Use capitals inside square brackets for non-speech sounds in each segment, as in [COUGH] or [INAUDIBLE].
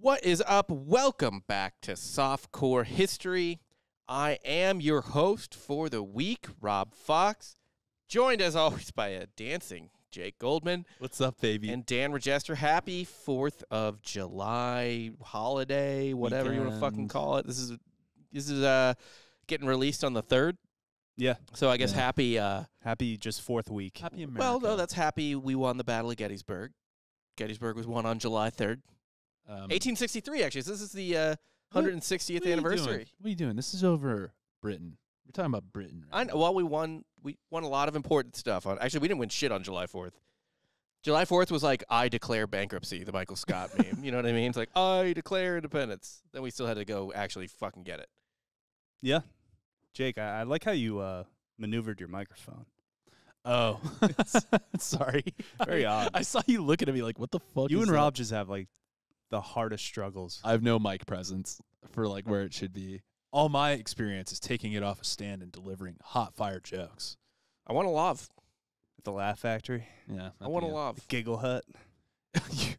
What is up? Welcome back to Softcore History. I am your host for the week, Rob Fox, joined as always by a dancing Jake Goldman What's up, baby? and Dan Regester. Happy 4th of July holiday, whatever you want to fucking call it. This is this is uh getting released on the 3rd. Yeah. So I guess Yeah. happy uh Happy just fourth week. Happy America. well, no, that's happy we won the Battle of Gettysburg. Gettysburg was won on July 3rd. Um, 1863 actually. So this is the uh 160th what are you anniversary. doing? What are you doing? This is over Britain. We're talking about Britain. Right I know. Well, we won. We won a lot of important stuff on. Actually, we didn't win shit on July Fourth. July Fourth was like I declare bankruptcy, the Michael Scott [LAUGHS] meme. You know what I mean? It's like I declare independence. Then we still had to go actually fucking get it. Yeah. Jake, I, I like how you uh, maneuvered your microphone. Oh, [LAUGHS] [LAUGHS] sorry. Very I, odd. I saw you looking at me like, what the fuck? You is and that? Rob just have like the hardest struggles. I have no mic presence for like where it should be. All my experience is taking it off a stand and delivering hot fire jokes. I want to love. At the Laugh Factory, Yeah, I want to love. Giggle Hut. [LAUGHS]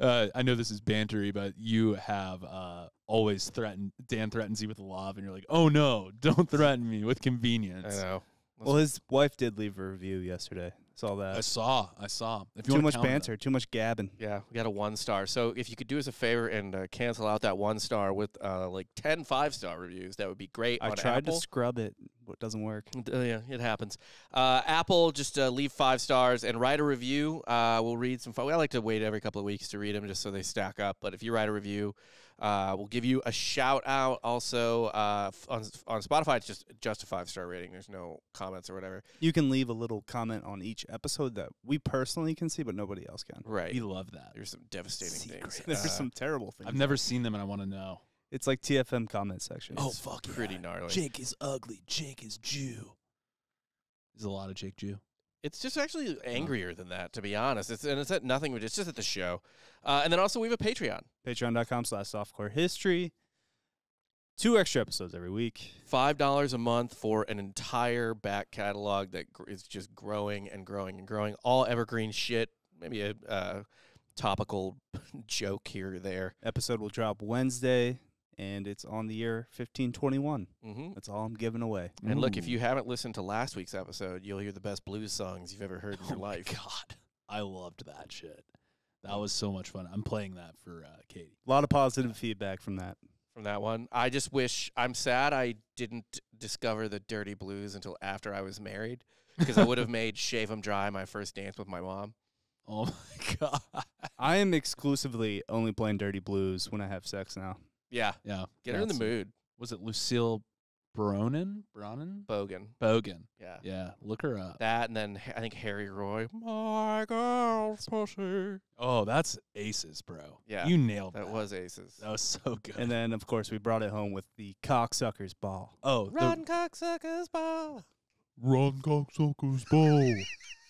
uh, I know this is bantery, but you have uh, always threatened. Dan threatens you with a love, and you're like, "Oh no, don't threaten me with convenience." I convenience." know. Well, his wife did leave a review yesterday. Saw that. I saw, I saw. If you Too wanna much count them. banter, too much gabbing. Yeah, we got a one star. So if you could do us a favor and uh, cancel out that one star with uh, like 10 five star reviews, that would be great. I on tried Apple. to scrub it, but it doesn't work. Uh, yeah, it happens. Uh, Apple, just uh, leave five stars and write a review. Uh, we'll read some. I like to wait every couple of weeks to read them just so they stack up. But if you write a review, uh, we'll give you a shout out. Also, uh, f- on on Spotify, it's just just a five star rating. There's no comments or whatever. You can leave a little comment on each episode that we personally can see, but nobody else can. Right. We love that. There's some devastating Secret. things. There's Uh, some terrible things. I've never seen them, and I want to know. It's like TFM comment section. Oh, it's fuck yeah. pretty gnarly. Jake is ugly. Jake is Jew. There's a lot of Jake Jew. It's just actually angrier than that, to be honest. It's and it's at nothing. It's just at the show. Uh, and then also we have a Patreon. Patreon.com slash softcore history. Two extra episodes every week. five dollars a month for an entire back catalog that gr- is just growing and growing and growing. All evergreen shit. Maybe a uh, topical [LAUGHS] joke here or there. Episode will drop Wednesday, and it's on the year 1521. hmm That's all I'm giving away. And look, if you haven't listened to last week's episode, you'll hear the best blues songs you've ever heard in [LAUGHS] your Oh life. God, I loved that shit. That was so much fun. I'm playing that for uh, Katie. A lot of positive feedback from that. From that one, I just wish I'm sad I didn't discover the dirty blues until after I was married because I would have [LAUGHS] made "Shave 'Em Dry" my first dance with my mom. Oh my [LAUGHS] god. I am exclusively only playing Dirty Blues when I have sex now. Yeah, Yeah. get her in the that's- mood, Was it Lucille Bronin? Bronin? Bogan. Bogan. Yeah. Yeah. Look her up. That and then I think Harry Roy. My girl's pussy. Oh, that's aces, bro. Yeah, You nailed that. That was aces. That was so good. And then, of course, we brought it home with the cocksucker's ball. oh, the Run, cocksuckers, ball. run cocksuckers ball.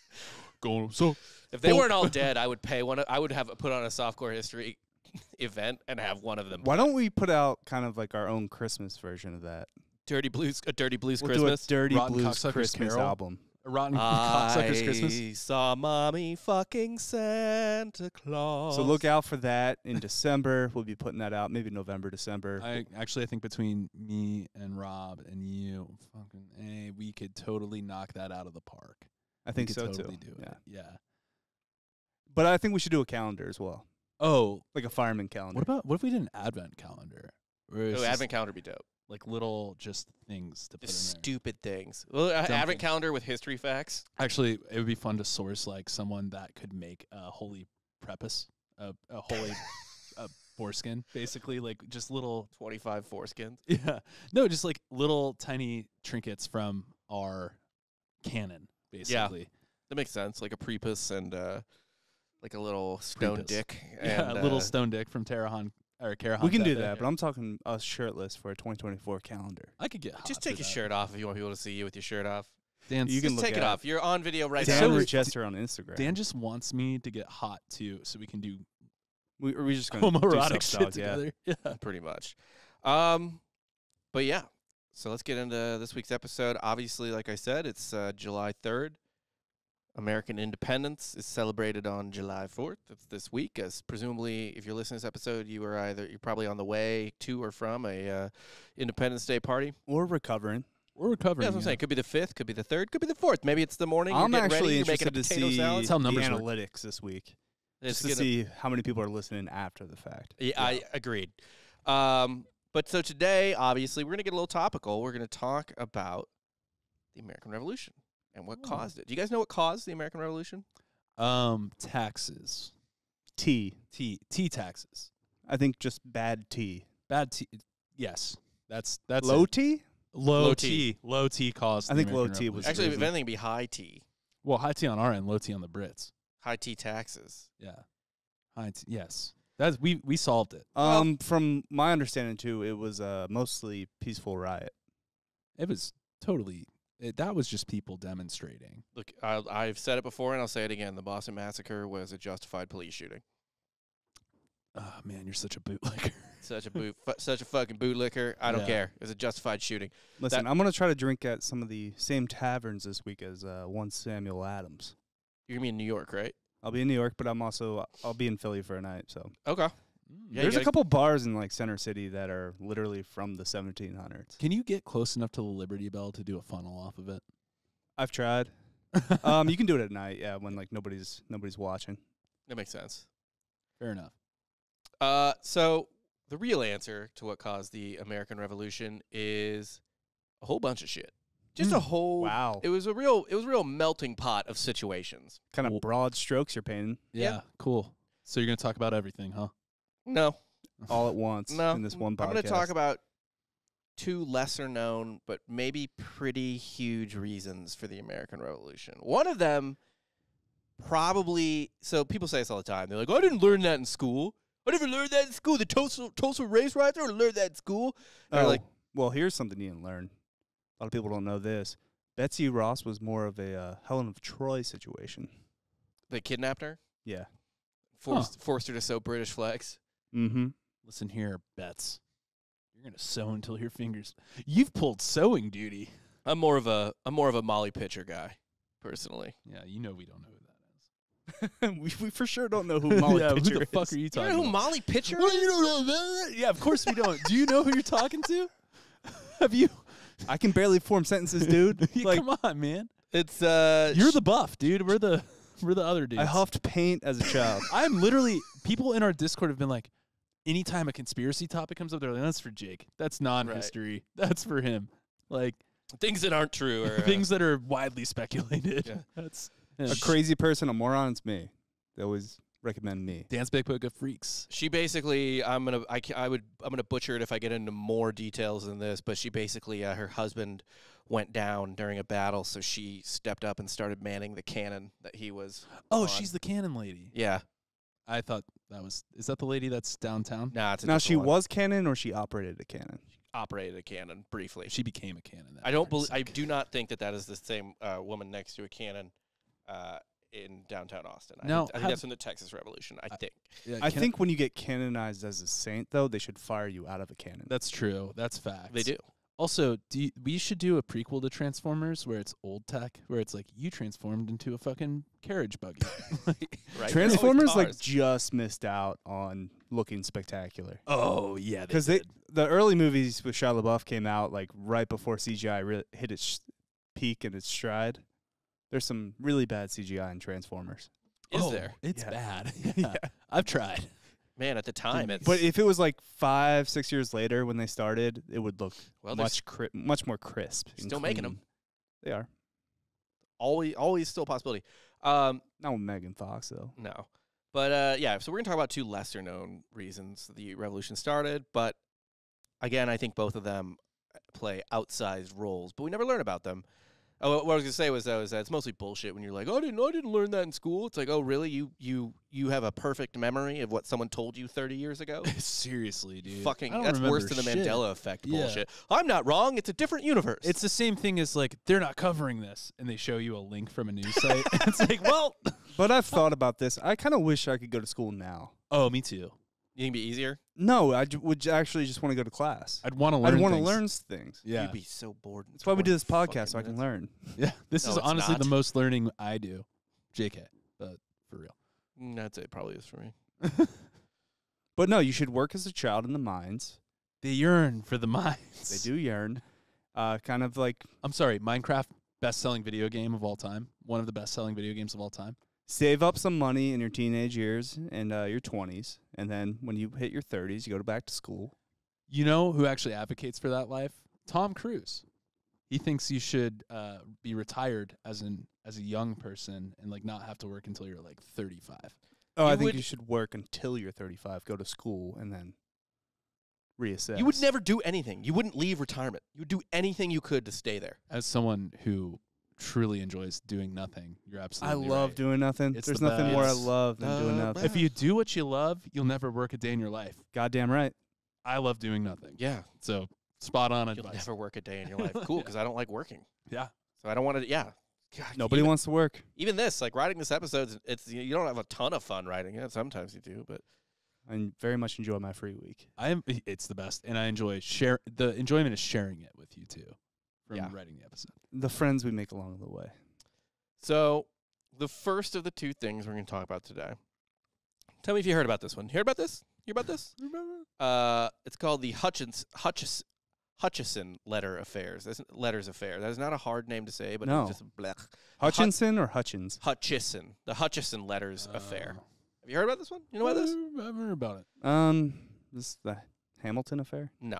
[LAUGHS] Going so If they Full- weren't all [LAUGHS] dead, I would pay one. I would have put on a softcore history [LAUGHS] event and have one of them. Why don't we put out kind of like our own Christmas version of that? Dirty blues, a dirty blues We'll Christmas. do a Dirty Rotten Blues Cocksuckers Christmas Carol? album. a rotten cocksuckers Christmas. I saw mommy fucking Santa Claus. So look out for that in December. We'll be putting that out maybe November, December. I actually I think between me and Rob and you, fucking, eh, we could totally knock that out of the park. I We think could so totally too. do yeah. it. Yeah. But I think we should do a calendar as well, Oh, like a fireman calendar. what about what if we did an advent calendar? Where it's Oh, just, advent calendar would be dope. like little just things to put Just in there. stupid things. Well, uh, Dumb advent things. calendar with history facts. Actually, it would be fun to source like someone that could make a holy prepuce, a, a holy uh, [LAUGHS] foreskin, basically, like just little Twenty-five foreskins. [LAUGHS] Yeah. No, just like little tiny trinkets from our canon, basically. That makes sense. Like a prepuce and uh, like a little stone Prepuce. dick. [LAUGHS] Yeah, and, a little uh, stone dick from Tarahan or Karahan. we can do Tepe. that, but I'm talking us shirtless for a 2024 calendar. I could get hot Just for take your that. shirt off if you want people to see you with your shirt off. Dan, You can Just look take it at off. You're on video right Dan now. Dan so- Rochester on Instagram. Dan just wants me to get hot too, so we can do we, are we just gonna do homoerotic stuff, shit dog, yeah. together. [LAUGHS] Yeah. pretty much. Um, but yeah. So let's get into this week's episode. Obviously, like I said, it's uh, July third. American independence is celebrated on July 4th. It's this week, as presumably, if you're listening to this episode, you are either you're probably on the way to or from a uh, Independence Day party. We're recovering. We're recovering. Yeah, that's what I'm saying. Could be the fifth, could be the third, could be the fourth. Maybe it's the morning. I'm you're getting actually ready, you're making a interested to potato see salad. That's how the numbers work. analytics this week, It's just to gonna- see how many people are listening after the fact. Yeah, I agreed. Um, but so today, obviously, we're going to get a little topical. We're going to talk about the American Revolution and what Oh. caused it. Do you guys know what caused the American Revolution? Um, taxes, Tea. T T taxes, I think just bad tea. bad T. Yes, that's that's Low it. tea? low, Low T. low T caused. I the think low American T was Revolution. Actually, if anything, it'd be high T, well high T on our end, low T on the Brits. high T taxes. Yeah, high T. Yes, that's we we solved it. Well- Um, from my understanding too, it was a mostly peaceful riot. It was totally. It, that was just people demonstrating. Look, I, I've said it before, and I'll say it again. The Boston Massacre was a justified police shooting. Oh man, you're such a bootlicker. [LAUGHS] Such a boot, fu- such a fucking bootlicker. I don't Yeah. care. It was a justified shooting. Listen, I'm gonna try to drink at some of the same taverns this week as uh, one Samuel Adams. You're gonna be in New York, right? I'll be in New York, but I'm also I'll be in Philly for a night. So Okay. Mm. Yeah, there's a gotta- couple bars in like Center City that are literally from the 1700s. Can you get close enough to the Liberty Bell to do a funnel off of it? I've tried. [LAUGHS] um, you can do it at night, yeah, when like nobody's nobody's watching. That makes sense. Fair enough. Uh, so the real answer to what caused the American Revolution is a whole bunch of shit. Just a Mm. whole. Wow, It was a real. It was a real melting pot of situations. kind of broad strokes you're painting Yeah, Yeah. cool. So you're gonna talk about everything, huh? No, [LAUGHS] all at once no. in this one podcast. I'm going to talk about two lesser known, but maybe pretty huge reasons for the American Revolution. One of them, probably. So people say this all the time. They're like, oh, "I didn't learn that in school. I never learned that in school. The Tulsa Tulsa race riots. I never learned that in school." They're Oh, like, well, here's something you didn't learn. A lot of people don't know this. Betsy Ross was more of a uh, Helen of Troy situation. they kidnapped her. Yeah. Forced, forced her to sew British flags. Mm-hmm. Listen here, Bets. You're gonna sew until your fingers. You've pulled sewing duty. I'm more of a I'm more of a Molly Pitcher guy, personally. Yeah, you know we don't know who that is. [LAUGHS] we, we for sure don't know who [LAUGHS] Molly yeah, Pitcher who the fuck is. are you You talking know who about? Molly Pitcher Well, is? you don't know that? Yeah, of course we don't. Do you know who you're talking to? [LAUGHS] Have you? I can barely form sentences, dude. Like come on, man. It's uh You're the buff, dude. We're the we're the other dudes. I huffed paint as a child. I'm literally people in our Discord have been like, anytime a conspiracy topic comes up, they're like, "That's for Jake. That's non-history. [LAUGHS] That's for him." Like things that aren't true or uh, [LAUGHS] things that are widely speculated. Yeah. [LAUGHS] That's a crazy person, a moron, it's me. They always recommend me. dance big book of freaks. She basically, I'm gonna, I, ca- I would, I'm gonna butcher it if I get into more details than this. But she basically, uh, her husband went down during a battle, so she stepped up and started manning the cannon that he was. Oh, on. she's the cannon lady. Yeah, I thought that was. Is that the lady that's downtown? nah, it's a Now different she one. was canon or she operated a cannon. operated a cannon briefly. She became a cannon. that I don't believe, I do not think that that is the same uh, woman next to a cannon. Uh, in downtown Austin, I, Now, think, I think have- that's from the Texas Revolution. I think. Yeah, I can- think when you get canonized as a saint, though, they should fire you out of a cannon. that's true. That's fact. They do. Also, do you, we should do a prequel to Transformers where it's old tech, where it's like you transformed into a fucking carriage buggy. [LAUGHS] [LAUGHS] Like- Right? Transformers like just missed out on looking spectacular. oh yeah, Because they, the early movies with Shia LaBeouf came out like right before CGI re- hit its peak and its stride. There's some really bad CGI in Transformers. Is oh, there? It's Yeah. bad. [LAUGHS] yeah. I've tried. Man, at the time, it's But if it was like five, six years later when they started, it would look well, they're much cri- much more crisp. and Still making 'em. clean. They are. always always still a possibility. Um, Not with Megan Fox though. no, but uh, yeah. So we're gonna talk about two lesser known reasons the revolution started, but again, I think both of them play outsized roles, but we never learn about them. Oh, what I was gonna say was that was that it's mostly bullshit when you're like, oh, I didn't, I didn't learn that in school. It's like, oh, really? You you you have a perfect memory of what someone told you 30 years ago? [LAUGHS] Seriously, dude. Fucking, I don't that's worse than the shit. Mandela effect Yeah. bullshit. I'm not wrong. It's a different universe. It's the same thing as like they're not covering this, and they show you a link from a news site. and [LAUGHS] it's like, well, But I've thought about this. I kind of wish I could go to school now. oh, me too. You think it'd be easier? No, I j- would j- actually just want to go to class. I'd want to learn. I'd want to things. learn s- things. Yeah, You'd be so bored. in That's why we do this 20 podcast, so I can minutes. learn. [LAUGHS] yeah. This No, is it's honestly not. the most learning I do. JK, but for real. Mm, I'd say it probably is for me. [LAUGHS] But no, you should work as a child in the mines. They yearn for the mines. They do yearn. Uh, kind of like I'm sorry, Minecraft best-selling video game of all time. One of the best-selling video games of all time. Save up some money in your teenage years and uh, your 20s, and then when you hit your 30s, you go to back to school. You know who actually advocates for that life? Tom Cruise. He thinks you should uh, be retired as an as a young person and like not have to work until you're like 35. Oh, I think you should work until you're 35, go to school, and then reassess. You would never do anything. You wouldn't leave retirement. You would do anything you could to stay there. As someone who truly enjoys doing nothing, you're absolutely. I love right. doing nothing. It's There's the nothing more I love than doing nothing. If you do what you love, you'll never work a day in your life. Goddamn right. I love doing nothing. Yeah. So spot on You'll advice. never work a day in your life. [LAUGHS] Cool, Yeah. because I don't like working. Yeah. So I don't want to. Yeah. God, Nobody even, wants to work. even this, like writing this episode. It's you you don't have a ton of fun writing it. Sometimes you do, but I very much enjoy my free week. I am. It's the best, and I enjoy share. The enjoyment is sharing it with you too, from Yeah. writing the episode. The friends we make along the way. So, the first of the two things we're going to talk about today. Tell me if you heard about this one. You heard about this? You heard about this? Remember? Uh, it's called the Hutchins Hutchis, Hutchison letter affairs. That's letters affair. That is not a hard name to say, but No. it's just blech. Hutchinson or Hutchins? Hutchison, the Hutchison letters affair. Uh, Have you heard about this one? You know about this? I haven't heard about it. Um, this is the Hamilton affair. No.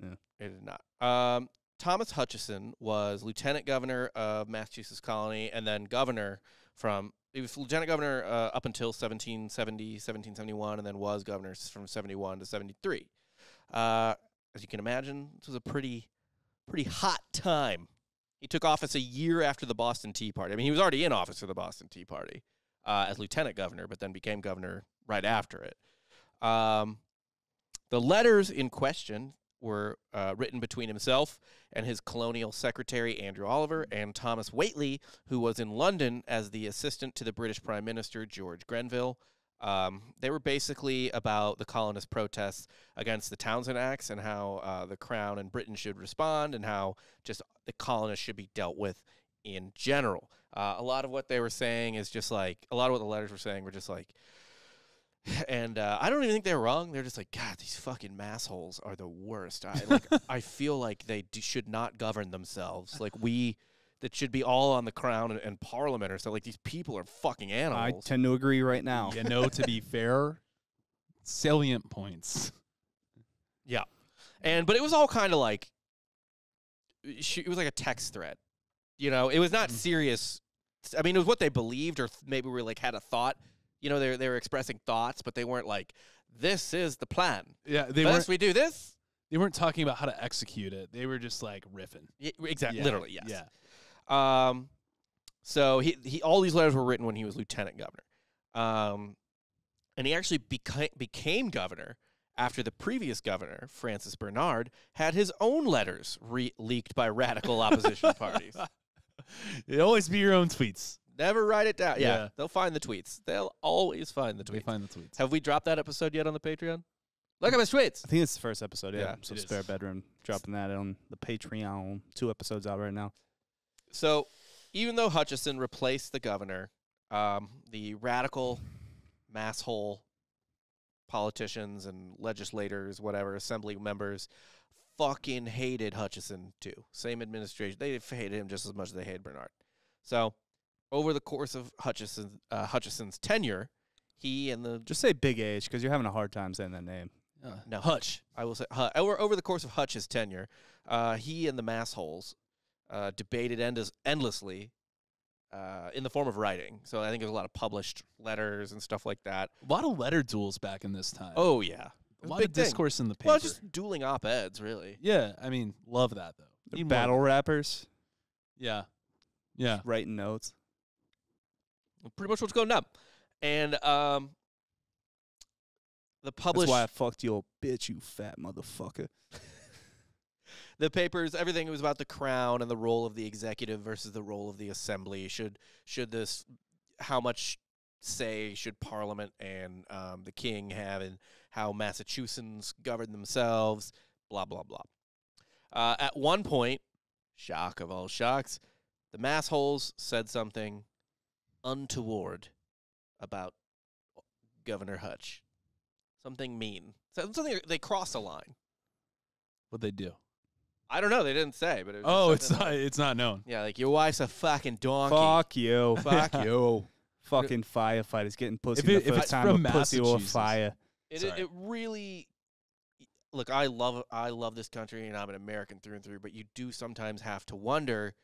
Yeah. It is not. Um, Thomas Hutchison was lieutenant governor of Massachusetts colony and then governor from he was lieutenant governor uh, up until 1770, 1771, and then was governor from 71 to 73. Uh, as you can imagine, this was a pretty, pretty hot time. He took office a year after the Boston Tea Party. I mean, he was already in office for the Boston Tea Party uh, as lieutenant governor, but then became governor right after it. Um, the letters in question were uh, written between himself and his colonial secretary, Andrew Oliver, and Thomas Whately, who was in London as the assistant to the British Prime Minister, George Grenville. Um, they were basically about the colonist protests against the Townshend Acts and how uh, the Crown and Britain should respond and how just the colonists should be dealt with in general. Uh, a lot of what they were saying is just like, a lot of what the letters were saying were just like, and uh, I don't even think they're wrong. They're just like, God, these fucking massholes are the worst. I like, [LAUGHS] I feel like they d- should not govern themselves. Like we, that should be all on the crown and, and parliament or so. Like these people are fucking animals. I tend to agree right now. You know, to be [LAUGHS] fair, salient points. Yeah, and but it was all kind of like, sh- it was like a text thread. You know, it was not Mm. serious. I mean, it was what they believed, or th- maybe we like had a thought. You know, they they were expressing thoughts, but they weren't like, "This is the plan." Yeah, they First, weren't. we do this. They weren't talking about how to execute it. They were just like riffing. Y- exactly, Yeah, literally, yes. Yeah. Um, so he he all these letters were written when he was lieutenant governor, um, and he actually became became governor after the previous governor Francis Bernard had his own letters re- leaked by radical opposition [LAUGHS] parties. It always be your own tweets. Never write it down. Yeah, Yeah. they'll find the tweets. They'll always find the tweets. find the tweets. Have we dropped that episode yet on the Patreon? Look at my tweets. I think it's the first episode. Yeah. Yeah, so it is. spare bedroom dropping that on the Patreon. Two episodes out right now. So, even though Hutchison replaced the governor, um, the radical masshole politicians and legislators, whatever, assembly members, fucking hated Hutchison too. Same administration. They hated him just as much as they hated Bernard. So, over the course of Hutchison, uh, Hutchison's tenure, he and the Just say Big H because you're having a hard time saying that name. Uh, No. Hutch. I will say Hutch, over over the course of Hutch's tenure, uh, he and the massholes uh, debated endless, endlessly uh, in the form of writing. So I think there's a lot of published letters and stuff like that. A lot of letter duels back in this time. Oh yeah, It a lot big of thing. discourse in the paper. Well, just dueling op eds, really. yeah, I mean, love that though. They're Need more. battle rappers Yeah, yeah. writing notes. Pretty much what's going on. And um, the published That's why I fucked your bitch, you fat motherfucker. [LAUGHS] the papers, everything was about the crown and the role of the executive versus the role of the assembly. Should should this how much say should Parliament and um, the King have in how Massachusetts govern themselves? Blah blah blah. Uh, at one point, shock of all shocks, the massholes said something untoward about Governor Hutch. Something mean. Something they cross a line. What they do? I don't know. They didn't say, but it was Oh, it's not. like- It's not known. Yeah, like your wife's a fucking donkey. Fuck you. [LAUGHS] Fuck you. Fucking firefighters getting pussy If it- the if first it's time from a pussy or fire. It, it it really look. I love I love this country, and I'm an American through and through. But you do sometimes have to wonder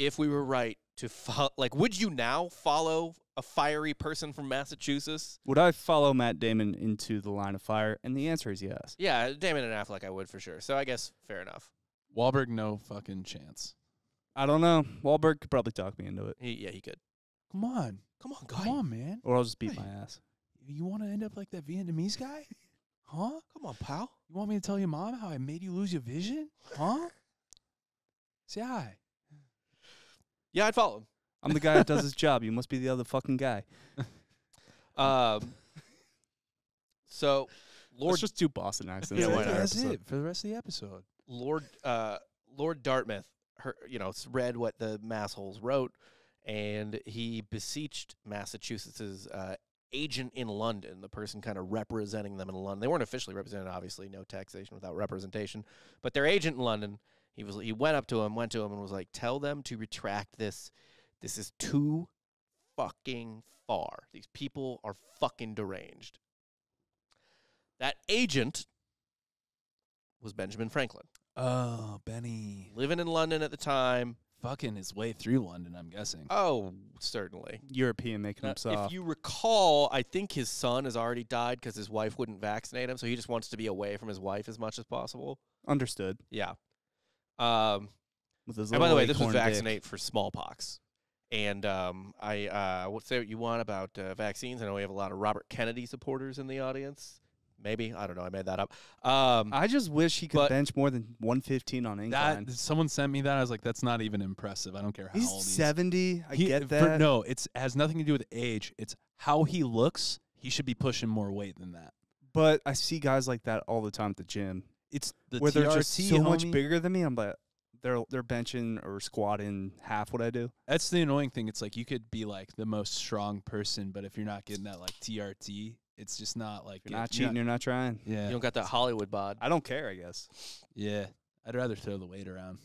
if we were right to follow. Like, would you now follow a fiery person from Massachusetts? Would I follow Matt Damon into the line of fire? And the answer is yes. Yeah, Damon and Affleck, I would for sure. So I guess fair enough. Wahlberg, no fucking chance. I don't know. Wahlberg could probably talk me into it. He, yeah, he could. Come on, Come on, come on, man. Or I'll just beat Hey. my ass. You want to end up like that Vietnamese guy? [LAUGHS] Huh? Come on, pal. You want me to tell your mom how I made you lose your vision? Huh? [LAUGHS] Say hi. Yeah, I'd follow him. I'm the guy that does his [LAUGHS] job. You must be the other fucking guy. [LAUGHS] Um. So, Lord Let's just do Boston accents. Yeah, why not? That's episode. it for the rest of the episode. Lord uh, Lord Dartmouth, her, you know, read what the massholes wrote, and he beseeched Massachusetts's uh, agent in London, the person kind of representing them in London. They weren't officially represented, obviously, no taxation without representation, but their agent in London. He was he went up to him, went to him, and was like, "Tell them to retract this. This is too fucking far. These people are fucking deranged." That agent was Benjamin Franklin Oh, Benny. living in London at the time. Fucking his way through London, I'm guessing. Oh, certainly. European making Now, him if you recall, I think his son has already died because his wife wouldn't vaccinate him, so he just wants to be away from his wife as much as possible. Understood. Yeah. Um, With and by the way, this was acorn dick. vaccinate for smallpox. And um, I uh, say what you want about uh, vaccines. I know we have a lot of Robert Kennedy supporters in the audience. Maybe I don't know. I made that up. Um, I just wish he could bench more than 115 on incline. That someone sent me that. I was like, that's not even impressive. I don't care how He's old he is. 70. I He- get for- that. no, it's it has nothing to do with age. It's how he looks. He should be pushing more weight than that. But I see guys like that all the time at the gym It's the where they're just TRT, so much homie. bigger than me. I'm like, they're they're benching or squatting half what I do. That's the annoying thing. It's like you could be like the most strong person, but if you're not getting that like TRT, it's just not like you're not it- cheating, you're not trying. yeah, you don't got that Hollywood bod. I don't care. I guess. yeah. I'd rather throw the weight around.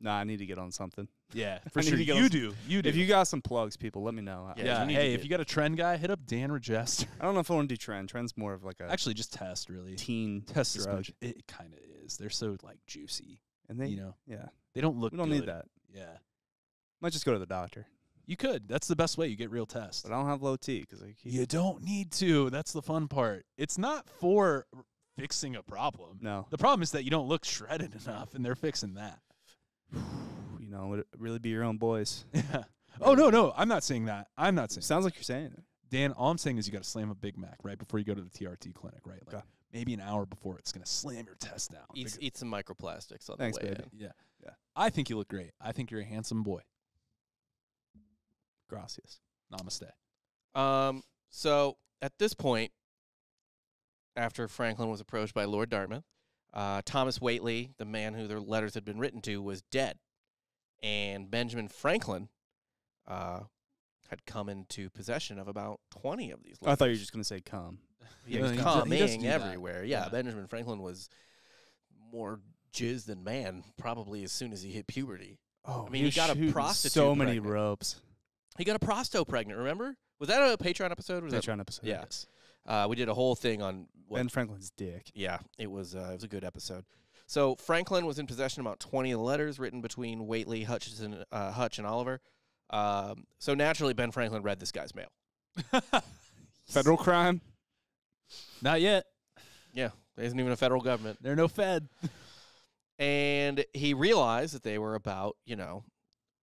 Nah, I need to get on something. Yeah, [LAUGHS] for sure. You on- do. You do. If you got some plugs, people, let me know. Yeah, yeah. Hey, if you got a tren guy, hit up Dan Regester. I don't know if I want to do tren. Tren's more of like a Actually, just test really. teen Test drug. It kind of is. They're so like juicy. and they you know, yeah. they don't look. We don't need that. Yeah, Might just go to the doctor, you could. That's the best way. You get real tests. but I don't have low T because I keep You don't need to. That's the fun part. It's not for fixing a problem. no. The problem is that you don't look shredded [LAUGHS] enough, and they're fixing that. [SIGHS] You know, really be your own boys. Yeah. [LAUGHS] Oh no, no, I'm not saying that. I'm not saying. Sounds like you're saying it. Dan, all I'm saying is you got to slam a Big Mac right before you go to the TRT clinic, right? Like Okay. maybe an hour before it's gonna slam your test down. Eat, Because- eat some microplastics on Thanks, the way baby. yeah, Yeah. I think you look great. I think you're a handsome boy. Gracias. Namaste. Um, so at this point, after Franklin was approached by Lord Dartmouth, uh, Thomas Whately, the man who their letters had been written to, was dead, and Benjamin Franklin uh, had come into possession of about twenty of these. Letters. I thought you were just gonna say come. he [LAUGHS] Yeah, was he does- coming do everywhere. Yeah, Yeah. Benjamin Franklin was more jizz than man, probably as soon as he hit puberty. Oh, I mean, he got a shooting prostitute So many pregnant. ropes. He got a prosto pregnant. Remember? Was that a Patreon episode? Or was that Patreon episode. yeah. yes. Uh, we did a whole thing on what, Ben Franklin's dick. yeah, it was uh, it was a good episode. So Franklin was in possession of about twenty letters written between Whately, Hutchinson, uh, Hutch, and Oliver. Um, so naturally, Ben Franklin read this guy's mail. [LAUGHS] Federal crime. Not yet. Yeah, there isn't even a federal government, There are no Fed. and he realized that they were about you know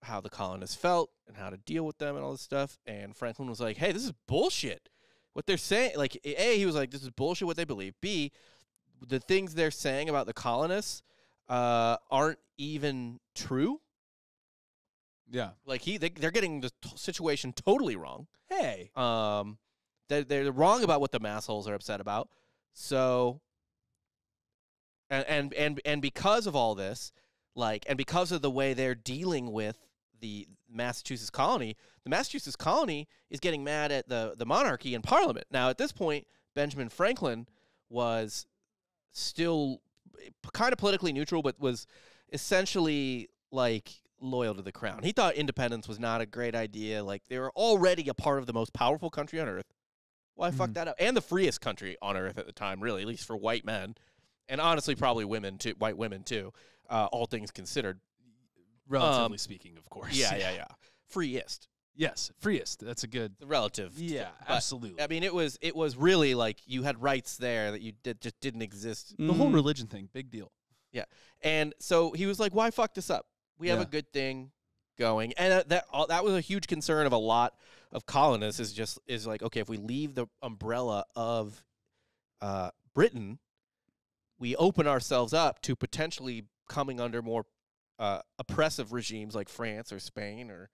how the colonists felt and how to deal with them and all this stuff. And Franklin was like, "Hey, this is bullshit. What they're saying, like, a he was like, this is bullshit. What they believe. B, the things they're saying about the colonists uh, aren't even true." Yeah. Like he, they, they're getting the t- situation totally wrong. Hey. Um, they're, they're wrong about what the massholes are upset about. So, and and and and because of all this, like, and because of the way they're dealing with the Massachusetts colony, the Massachusetts colony is getting mad at the the monarchy and Parliament. Now, at this point, Benjamin Franklin was still kind of politically neutral, but was essentially like loyal to the crown. He thought independence was not a great idea. Like they were already a part of the most powerful country on earth. Why fuck Mhm. that up? And the freest country on earth at the time, really, at least for white men, and honestly, probably women too, white women too. Uh, all things considered. Relatively Um, speaking, of course. Yeah, [LAUGHS] yeah, yeah. Freest, Yes, freest. That's a good. the relative. Yeah, but, absolutely. I mean, it was it was really like you had rights there that you did just didn't exist. the whole Mm. religion thing, big deal. Yeah, and so he was like, "Why fuck this up? We have a good thing going." And uh, that all, that was a huge concern of a lot of colonists. Is just is like, okay, if we leave the umbrella of uh, Britain, we open ourselves up to potentially coming under more uh, oppressive regimes like France or Spain or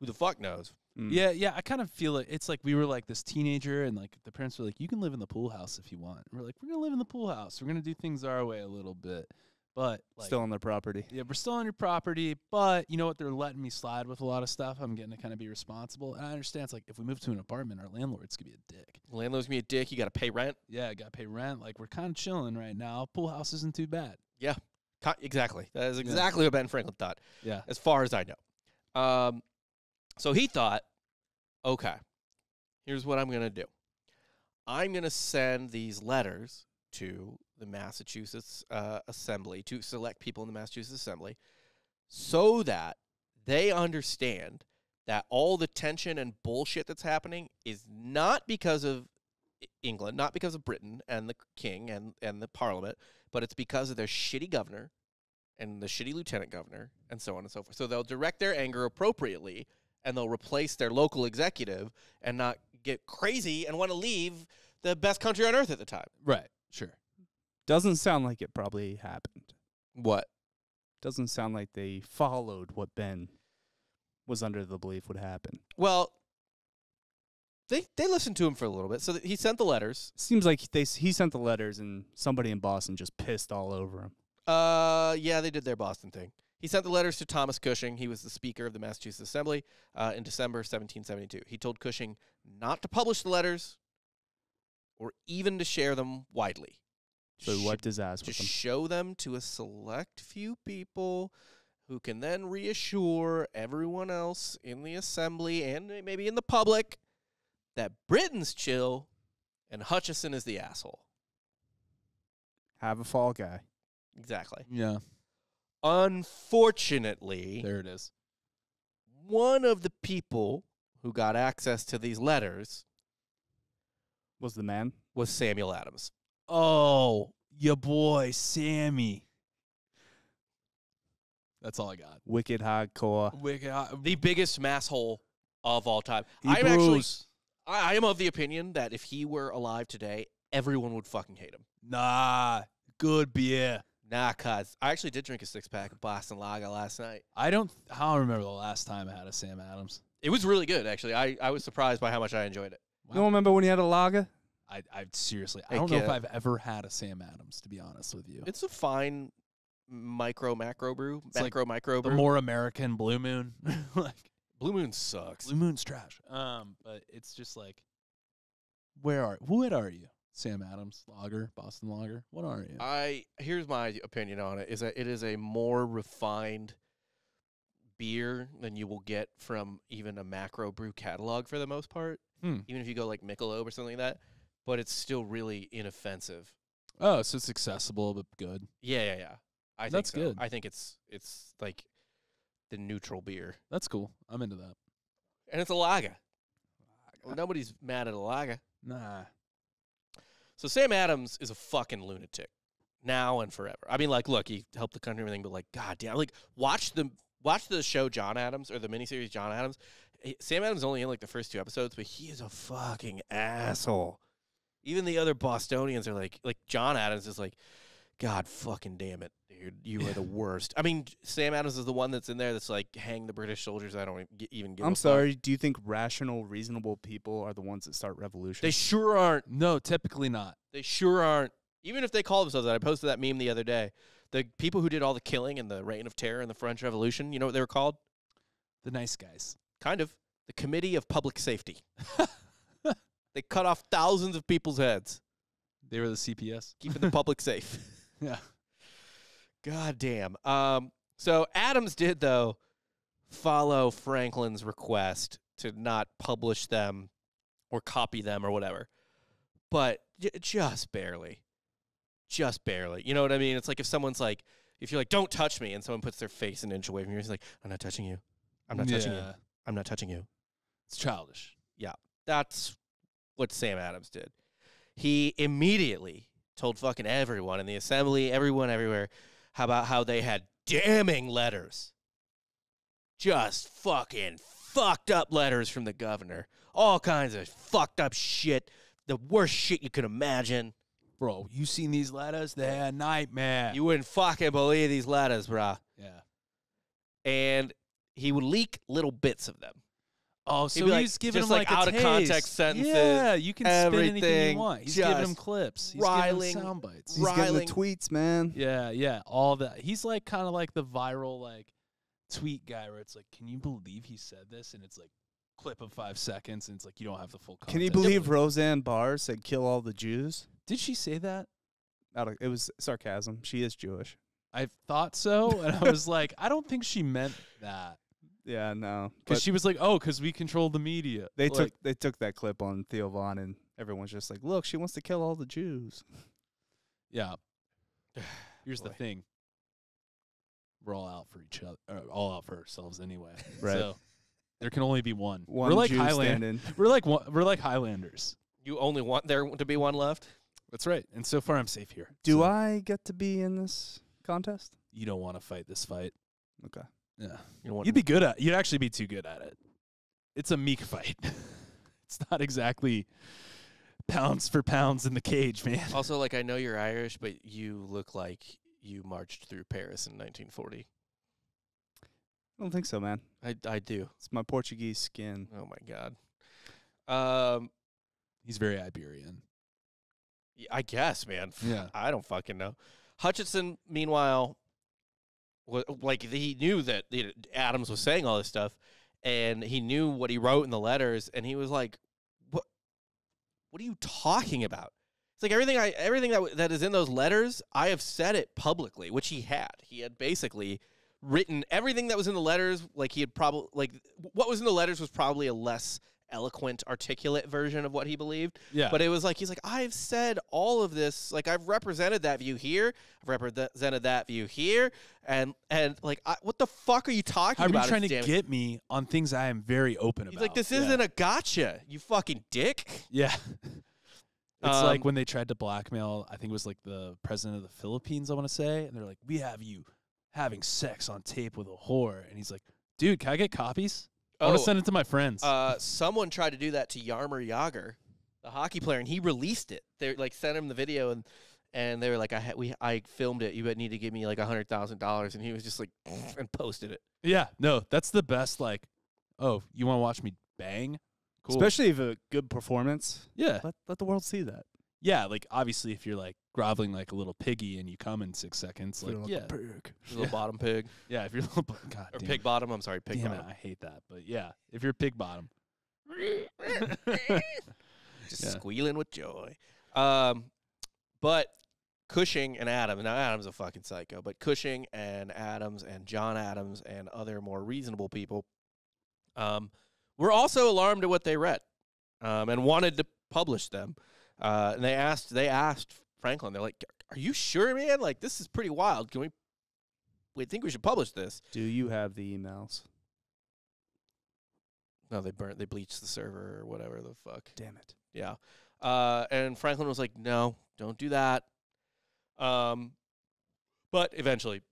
who the fuck knows. Mm. Yeah, yeah. I kind of feel it. It's like we were like this teenager, and like the parents were like, "You can live in the pool house if you want." And we're like, "We're gonna live in the pool house. We're gonna do things our way a little bit." But like, Still on their property. yeah, we're still on your property. But you know what? They're letting me slide with a lot of stuff. I'm getting to kind of be responsible, and I understand. It's like if we move to an apartment, our landlord's gonna be a dick. Landlord's gonna be a dick. You got to pay rent. Yeah, I gotta pay rent. Like we're kind of chilling right now. Pool house isn't too bad. Co- Exactly. That is exactly what Ben Franklin thought. Yeah. as far as I know. Um, so he thought, okay, here's what I'm going to do. I'm going to send these letters to the Massachusetts uh, Assembly, to select people in the Massachusetts Assembly, so that they understand that all the tension and bullshit that's happening is not because of England, not because of Britain and the king and, and the parliament, but it's because of their shitty governor and the shitty lieutenant governor and so on and so forth. So they'll direct their anger appropriately and they'll replace their local executive and not get crazy and want to leave the best country on earth at the time. Right. Sure. Doesn't sound like it probably happened. What? Doesn't sound like they followed what Ben was under the belief would happen. Well, they they listened to him for a little bit. So he sent the letters. Seems like they he sent the letters and somebody in Boston just pissed all over him. Uh, yeah, they did their Boston thing. He sent the letters to Thomas Cushing. He was the Speaker of the Massachusetts Assembly uh, in December 1772. He told Cushing not to publish the letters or even to share them widely. So Sh- his ass with Just them. show them to a select few people who can then reassure everyone else in the assembly and maybe in the public that Britain's chill and Hutchison is the asshole. Have a fall guy. Exactly. Yeah. Unfortunately, There it is. one of the people who got access to these letters Was the man? was Samuel Adams. Oh, your boy Sammy. That's all I got. Wicked hardcore. Wicked. The biggest masshole of all time. He I'm actually bruised. I, I am of the opinion that if he were alive today, everyone would fucking hate him. Nah, good beer. Nah, cuz I actually did drink a six pack of Boston Lager last night. I don't. I don't remember the last time I had a Sam Adams. It was really good, actually. I, I was surprised by how much I enjoyed it. You don't remember when he had a lager? I, I seriously, I Hey, don't know if. I've ever had a Sam Adams. To be honest with you, It's a fine micro macro brew, It's like macro micro the brew. more American Blue Moon, [LAUGHS] like Blue Moon sucks. Blue Moon's trash. Um, but it's just like, where are what are you? Sam Adams Lager, Boston Lager. What are you? I here's my opinion on it: is that it is a more refined beer than you will get from even a macro brew catalog for the most part. Hmm. Even if you go like Michelob or something like that, but it's still really inoffensive. oh, so it's accessible but good. Yeah, yeah, yeah. I think That's so. good. I think it's it's like the neutral beer, That's cool. I'm into that. and it's a lager. Well, nobody's mad at a lager. Nah. So Sam Adams is a fucking lunatic now and forever. I mean, like, look, he helped the country and everything, but like, god damn, like, watch the watch the show John Adams or the miniseries John Adams. He- Sam Adams is only in like the first two episodes, but he is a fucking asshole. Even the other Bostonians are like, like John Adams is like, God fucking damn it, dude, you are the worst. I mean, Sam Adams is the one that's in there that's like, hang the British soldiers. I don't even, gi- even give. a I'm fuck." sorry. Do you think rational, reasonable people are the ones that start revolutions? They sure aren't. No, typically not. They sure aren't. Even if they call themselves that, I posted that meme the other day. The people who did all the killing and the reign of terror in the French Revolution, you know what they were called? The nice guys. Kind of. The Committee of Public Safety. [LAUGHS] they cut off thousands of people's heads, They were the CPS. keeping the public safe. [LAUGHS] Yeah. God damn. Um, so Adams did though follow Franklin's request to not publish them or copy them or whatever, but j- just barely, just barely. You know what I mean? It's like if someone's like, if you're like, "Don't touch me," and someone puts their face an inch away from you, he's like, "I'm not touching you. I'm not touching you. Yeah. I'm not touching you." It's childish. Yeah. That's what Sam Adams did. He immediately told fucking everyone in the assembly, everyone everywhere, about how they had damning letters. Just fucking fucked up letters from the governor. All kinds of fucked up shit. The worst shit you could imagine. Bro, you seen these letters? They're a nightmare. You wouldn't fucking believe these letters, bro. yeah. And he would leak little bits of them. Oh, He'd so be like- he's giving just him like like, a out of context sentences, Yeah, you can spin anything you want. He's giving him clips. He's riling- giving him sound bites. He's getting the tweets, man. Yeah, yeah, all that. He's like kind of like the viral like tweet guy where it's like, can you believe he said this? And it's like clip of five seconds, and it's like you don't have the full. Can you context. believe Roseanne Barr said "kill all the Jews"? Did she say that? Out of, it was sarcasm. She is Jewish. I thought so, and I was like, I don't think she meant that Yeah, no. because she was like, oh, because we control the media. they Like, took they took that clip on Theo Von, and everyone's just like, "Look, she wants to kill all the Jews." Yeah. [SIGHS] Here's the thing. We're all out for each other, or all out for ourselves anyway. Right. So there can only be one. One we're like Jew Highland. [LAUGHS] We're like one, we're like Highlanders. You only want there to be one left? That's right. And so far, I'm safe here. Do So I get to be in this contest? You don't want to fight this fight. Okay. Yeah. You don't want You'd be good at. You'd actually be too good at it. It's a meek fight. [LAUGHS] it's not exactly pounds for pounds in the cage, man. Also, like I know you're Irish, but you look like you marched through Paris in 1940. I don't think so, man. I I do. It's my Portuguese skin. Oh my god. Um, He's very Iberian. I guess, man. Yeah. I don't fucking know. Hutchinson, meanwhile, wa like he knew that you know, Adams was saying all this stuff, and he knew what he wrote in the letters, and he was like, "What? What are you talking about?" It's like everything I everything that that is in those letters, I have said it publicly, which he had. He had basically written everything that was in the letters. Like he had probably like what was in the letters was probably a less eloquent, articulate version of what he believed. Yeah. But it was like he's like, I've said all of this. Like I've represented that view here. I've represented that view here, and and like, I, what the fuck are you talking How are you about? trying to get me on things I am very open about? He's about? like, this Yeah. isn't a gotcha, you fucking dick. Yeah. [LAUGHS] It's like Um, when they tried to blackmail, I think it was like the president of the Philippines, I want to say, and they're like, "We have you having sex on tape with a whore," and he's like, "Dude, can I get copies? I want Oh, to send it to my friends." uh, someone tried to do that to Jaromir Jagr, the hockey player, and he released it. They like sent him the video and. And they were like, I ha- we I filmed it. You would need to give me like a hundred thousand dollars, and he was just like, [LAUGHS] and posted it. yeah, no, that's the best. Like, oh, you want to watch me bang? Cool. Especially if a good performance. yeah, Let let the world see that. Yeah. Like, obviously, if you're like groveling like a little piggy and you come in six seconds, like, Feel yeah, a pig. [LAUGHS] Little Yeah. bottom pig yeah. If you're a little, bu- God, or pig it. bottom. I'm sorry, pig Damn bottom. it, I hate that, but yeah, if you're pig bottom, [LAUGHS] just Yeah. squealing with joy. Um, but Cushing and Adams. Now Adams is a fucking psycho, but Cushing and Adams and John Adams and other more reasonable people, um, were also alarmed at what they read, um, and wanted to publish them. Uh, and they asked, they asked Franklin. They're like, "Are you sure, man? Like this is pretty wild. Can we? We think we should publish this." Do you have the emails? No, they burnt, they bleached the server or whatever the fuck. Damn it. Yeah. Uh, and Franklin was like, no, don't do that. Um, but eventually,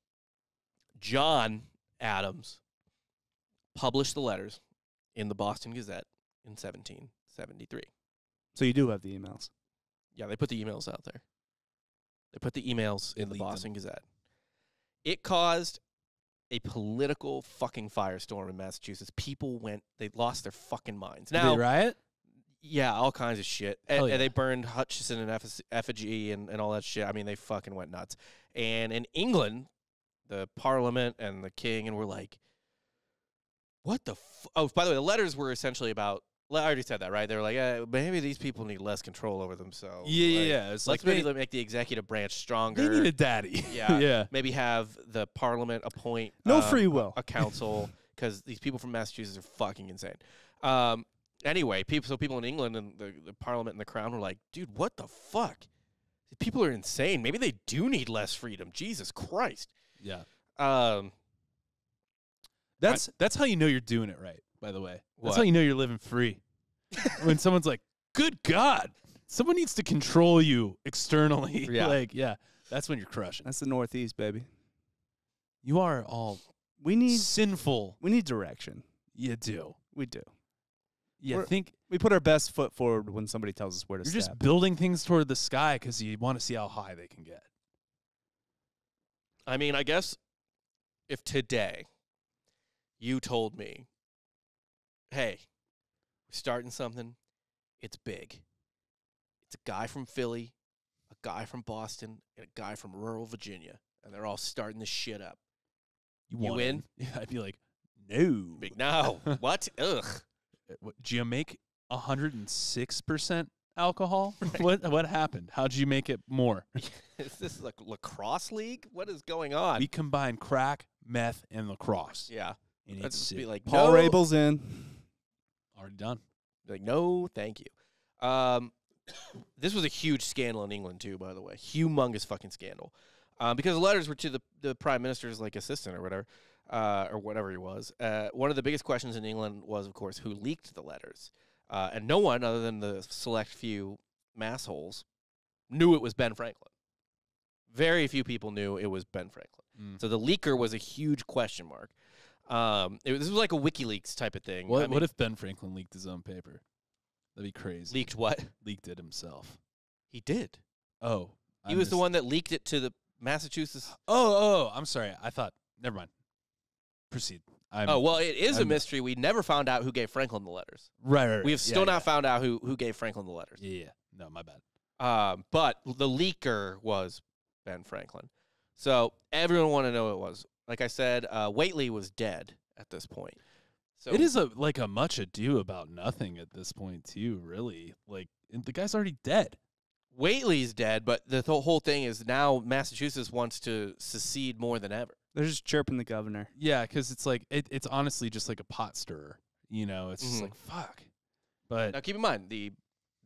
John Adams published the letters in the Boston Gazette in 1773. So you do have the emails. Yeah, they put the emails out there. They put the emails in the Delete them. Boston Gazette. It caused a political fucking firestorm in Massachusetts. People went, they lost their fucking minds. Did Now, they riot? yeah, all kinds of shit. And, Hell and they burned Hutchison and effigy, effigy and, and all that shit. I mean, they fucking went nuts. And in England, the parliament and the king and were like, what the? F-? Oh, by the way, the letters were essentially about. I already said that, right? They were like, eh, maybe these people need less control over themselves. yeah, yeah, Like, yeah. It's Let's like maybe they, make the executive branch stronger. they need a daddy. [LAUGHS] Yeah. [LAUGHS] yeah. maybe have the parliament appoint No um, free will. a council [LAUGHS] because these people from Massachusetts are fucking insane. Um, anyway, people so people in England and the, the parliament and the crown were like, dude, what the fuck? People are insane. Maybe they do need less freedom. Jesus Christ. Yeah. Um, That's that's how you know you're doing it right. By the way, that's how you know you're living free. [LAUGHS] when someone's like, "Good God, someone needs to control you externally." [LAUGHS] Yeah. like, yeah, that's when you're crushing. That's the Northeast, baby. You are all We need sinful. we need direction. You do. We do. Yeah, We're- think We put our best foot forward when somebody tells us where to you're step. just building things toward the sky because you want to see how high they can get. I mean, I guess if today you told me, hey, we're starting something, it's big. It's a guy from Philly, a guy from Boston, and a guy from rural Virginia, and they're all starting this shit up. You want win? [LAUGHS] Yeah, I'd be like, no. Big no. what? [LAUGHS] Ugh. Uh, what, do you make 106% alcohol? [LAUGHS] What what happened? How'd you make it more? Is this like lacrosse league? What is going on? we combine crack, meth, and lacrosse. yeah. And I'd it's just be like, Paul no. Rabel's in. Already done. Like, no, thank you. Um, [COUGHS] this was a huge scandal in England too, by the way, humongous fucking scandal, um, because the letters were to the the prime minister's like assistant or whatever, uh, or whatever he was. Uh, one of the biggest questions in England was, of course, who leaked the letters, uh, and no one other than the select few massholes knew it was Ben Franklin. Very few people knew it was Ben Franklin. Mm. So the leaker was a huge question mark. Um, it, was- this was like a WikiLeaks type of thing. What I mean, what if Ben Franklin leaked his own paper? That'd be crazy. leaked what? leaked it himself. He did. Oh, He I was the one that leaked it to the Massachusetts. Oh, oh, I'm sorry. I thought. Never mind. Proceed. I'm, oh well, it is a I'm- mystery. We never found out who gave Franklin the letters. right, right. right. We have still yeah. not found out who who gave Franklin the letters. Yeah, yeah. No, my bad. Um, but the leaker was Ben Franklin. So everyone wanted to know who it was. Like I said, uh, Whately was dead at this point. So it is a like a much ado about nothing at this point too. Really, like and the guy's already dead. Whately's dead, but the th- whole thing is now Massachusetts wants to secede more than ever. They're just chirping the governor. Yeah, because it's like it, it's honestly just like a pot stirrer. You know, it's just Mhm. like fuck. But Now keep in mind the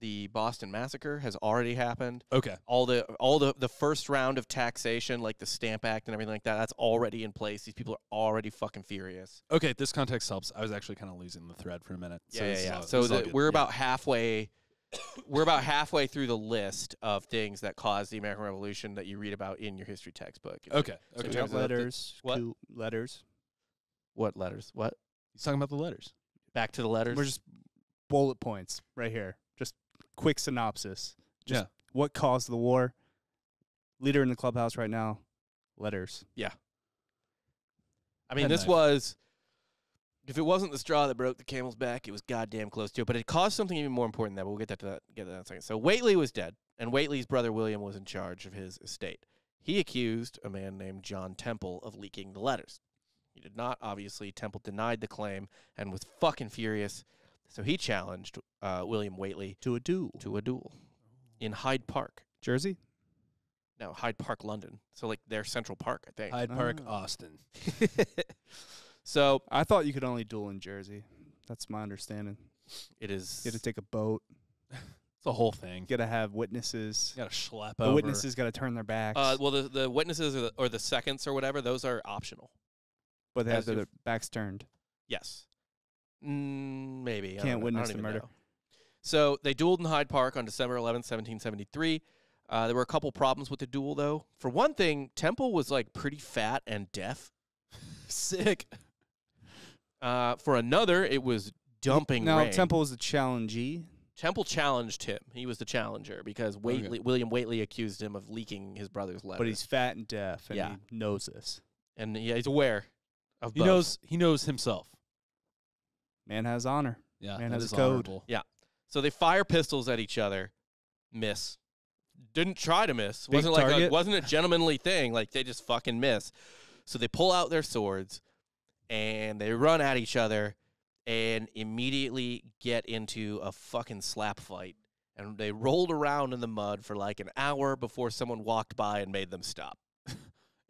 the Boston massacre has already happened. okay, all the all the the first round of taxation, like the Stamp Act and everything like that, that's already in place. These people are already fucking furious. okay. This context helps. I was actually kind of losing the thread for a minute. So yeah, yeah, yeah. all- So this is all the, we're Yeah. about halfway. We're about halfway through the list of things that caused the American Revolution that you read about in your history textbook. okay. So Okay. in We got the- letters. what? coup- letters. What letters? What? He's talking about the letters. Back to the letters. We're just bullet points right here. Just quick synopsis. Just Yeah. what caused the war? Leader in the clubhouse right now. Letters. Yeah. I mean, Pen this knife. was. If it wasn't the straw that broke the camel's back, it was goddamn close to it. But it caused something even more important. Than that but we'll get that to that, get to that in a second. So Whately was dead, and Whately's brother William was in charge of his estate. He accused a man named John Temple of leaking the letters. He did not, obviously. Temple denied the claim and was fucking furious. So he challenged uh, William Whately To a duel. to a duel in Hyde Park. Jersey? No, Hyde Park, London. So like their Central Park, I think. Hyde Park, Oh. Austin. [LAUGHS] so I thought you could only duel in Jersey. That's my understanding. it is. You got to take a boat. [LAUGHS] It's a whole thing. You got to have witnesses. You gotta schlep The over. witnesses got to turn their backs. Uh, well, the, the witnesses or the, or the seconds or whatever, those are optional. but they have as if- their backs turned. Yes. Mm, maybe. I Can't. I witness don't the murder. know. So they dueled in Hyde Park on December 11th, 1773. Uh, there were a couple problems with the duel, though. For one thing, Temple was like pretty fat and deaf. [LAUGHS] Sick. Uh, for another, it was dumping Now rain. Temple was the challengee. Temple challenged him. He was the challenger because Whately, William Whately accused him of leaking his brother's letter. But he's fat and deaf, and Yeah. he knows this. and yeah, he's aware of He both. knows. He knows himself. Man has honor. Yeah, Man has is a code. honorable. So they fire pistols at each other, miss. Didn't try to miss. Big wasn't like a, wasn't a gentlemanly thing. Like they just fucking miss. So they pull out their swords, and they run at each other and immediately get into a fucking slap fight. And they rolled around in the mud for like an hour before someone walked by and made them stop.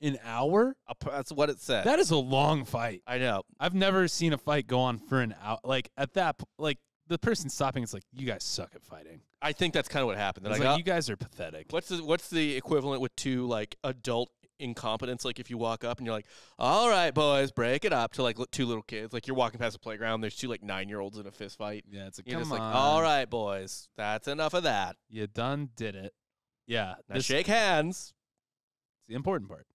An hour? That's what it said. That is a long fight. I know. I've never seen a fight go on for an hour. Like at that, like the person stopping, it's like you guys suck at fighting. I think that's kind of what happened. They're It's like, like "Oh, you guys are pathetic. What's the what's the equivalent with two like adult incompetence? Like if you walk up and you're like, "All right, boys, break it up," to like li- two little kids. Like you're walking past a playground, there's two like nine year olds in a fist fight. Yeah, it's like You're come just on. like, "All right, boys, that's enough of that. you done did it. Yeah, Now this shake hands. is the important part.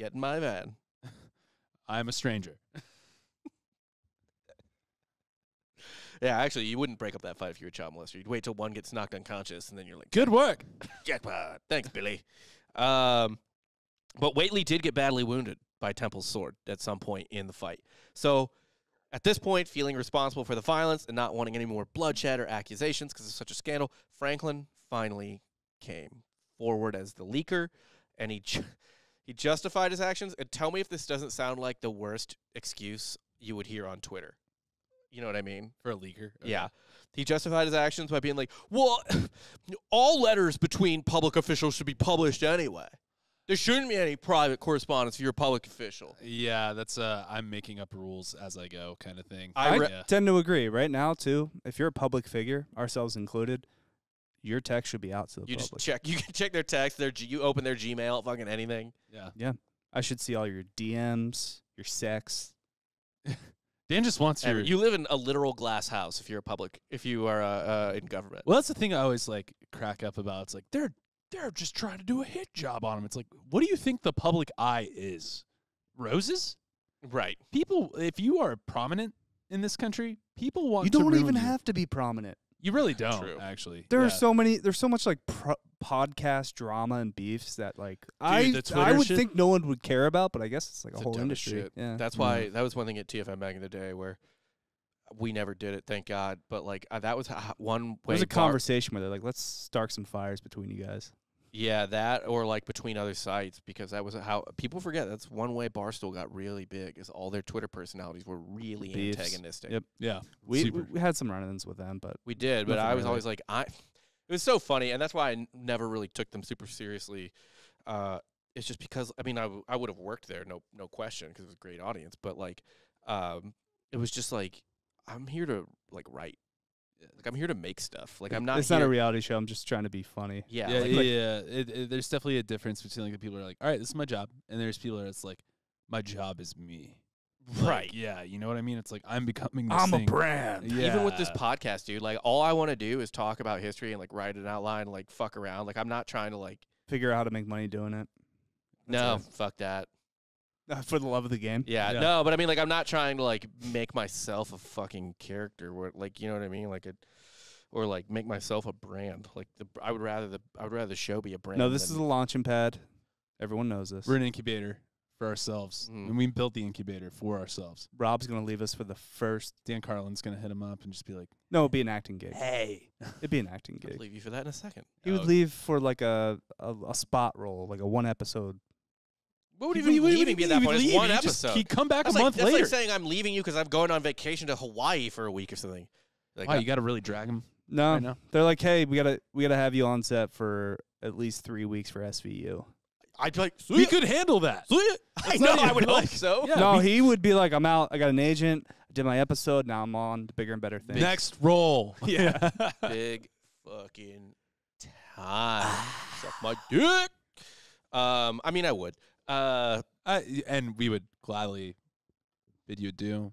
Get in my van." [LAUGHS] I'm a stranger. [LAUGHS] Yeah, actually, you wouldn't break up that fight if you were a child molester. You'd wait till one gets knocked unconscious, and then you're like, Good work. [LAUGHS] Jackpot. Thanks, Billy. Um, but Whately did get badly wounded by Temple's sword at some point in the fight. So at this point, feeling responsible for the violence and not wanting any more bloodshed or accusations because it's such a scandal, Franklin finally came forward as the leaker, and he ju- he justified his actions. And tell me if this doesn't sound like the worst excuse you would hear on Twitter. You know what I mean? For a leaker. Yeah. He justified his actions by being like, well, [LAUGHS] all letters between public officials should be published anyway. There shouldn't be any private correspondence if you're a public official. Yeah, that's uh I'm making up rules as I go kind of thing. I re- yeah. tend to agree. Right now, too, if you're a public figure, ourselves included, your text should be out to the You just check. You can check their text. Their G, you open their Gmail, fucking anything. yeah. Yeah. I should see all your DMs, your sex. [LAUGHS] Dan just wants your Ever. You live in a literal glass house if you're a public. If you are uh, uh, in government. Well, that's the thing I always like crack up about. It's like they're they're just trying to do a hit job on him. It's like, what do you think the public eye is? Roses? Right. People, if you are prominent in this country, people want. You to don't ruin even you. have to be prominent. You really don't. True. Actually, There Yeah. are so many. There's so much like pro- podcast drama and beefs that like I I would shit- think no one would care about, but I guess it's like It's a whole dumbest industry. shit. Yeah, That's why that was one thing at TFM back in the day where we never did it, thank God. But like uh, that was ho- one way. there's a bar- conversation where they're like, let's start some fires between you guys. Yeah, that or like between other sites because that was how people forget. That's one way Barstool got really big. Is all their Twitter personalities were really Beefs. antagonistic. Yep. yeah. We Super. we had some run-ins with them, but We did, but I was really. always like, I. It was so funny, and that's why I n- never really took them super seriously. Uh, it's just because I mean I, w- I would have worked there, no no question, because it was a great audience. But like, um, it was just like I'm here to like write, like I'm here to make stuff. Like I'm not. it's here, not a reality show. I'm just trying to be funny. Yeah, yeah, like, yeah, like- yeah. It, it, there's definitely a difference between like the people who are like, all right, this is my job, and there's people that's like, my job is me. Like, right. yeah. You know what I mean? It's like I'm becoming. This I'm a brand. Yeah. Even with this podcast, dude, like all I want to do is talk about history and like write an outline, and like fuck around. Like I'm not trying to like Figure out how to make money doing it. no, That's fuck that. [LAUGHS] For the love of the game. Yeah, Yeah. no, but I mean, like, I'm not trying to like make myself a fucking character. Where, like, you know what I mean? Like, it, or like make myself a brand. Like, the I would rather the I would rather the show be a brand. No, this than- is a launching pad. Everyone knows this. We're an incubator for ourselves, Mm. and we built the incubator for ourselves. Rob's gonna leave us for the first. Dan Carlin's gonna hit him up and just be like, No, it'd be an acting gig. "Hey, It'd be an acting I'll gig. leave you for that in a second. He would Oh, leave for like a, a a spot role, like a one episode. What would He even wouldn't leaving be at that even point? It's one He'd just- episode. He'd come back that's a like, month that's later. like saying I'm leaving you because I'm going on vacation to Hawaii for a week or something. Like, wow, I- you got to really drag him No, right now. they're like, hey, we gotta we gotta have you on set for at least three weeks for SVU. I'd be like, We could handle that. I know. I would even hope like- so. Yeah, no, we- he would be like, I'm out. I got an agent. I did my episode. Now I'm on to bigger and better things. Next role. [LAUGHS] Yeah. [LAUGHS] Big fucking time. Suck my dick. Um, I mean, I would. Uh, I, and we would gladly bid you adieu.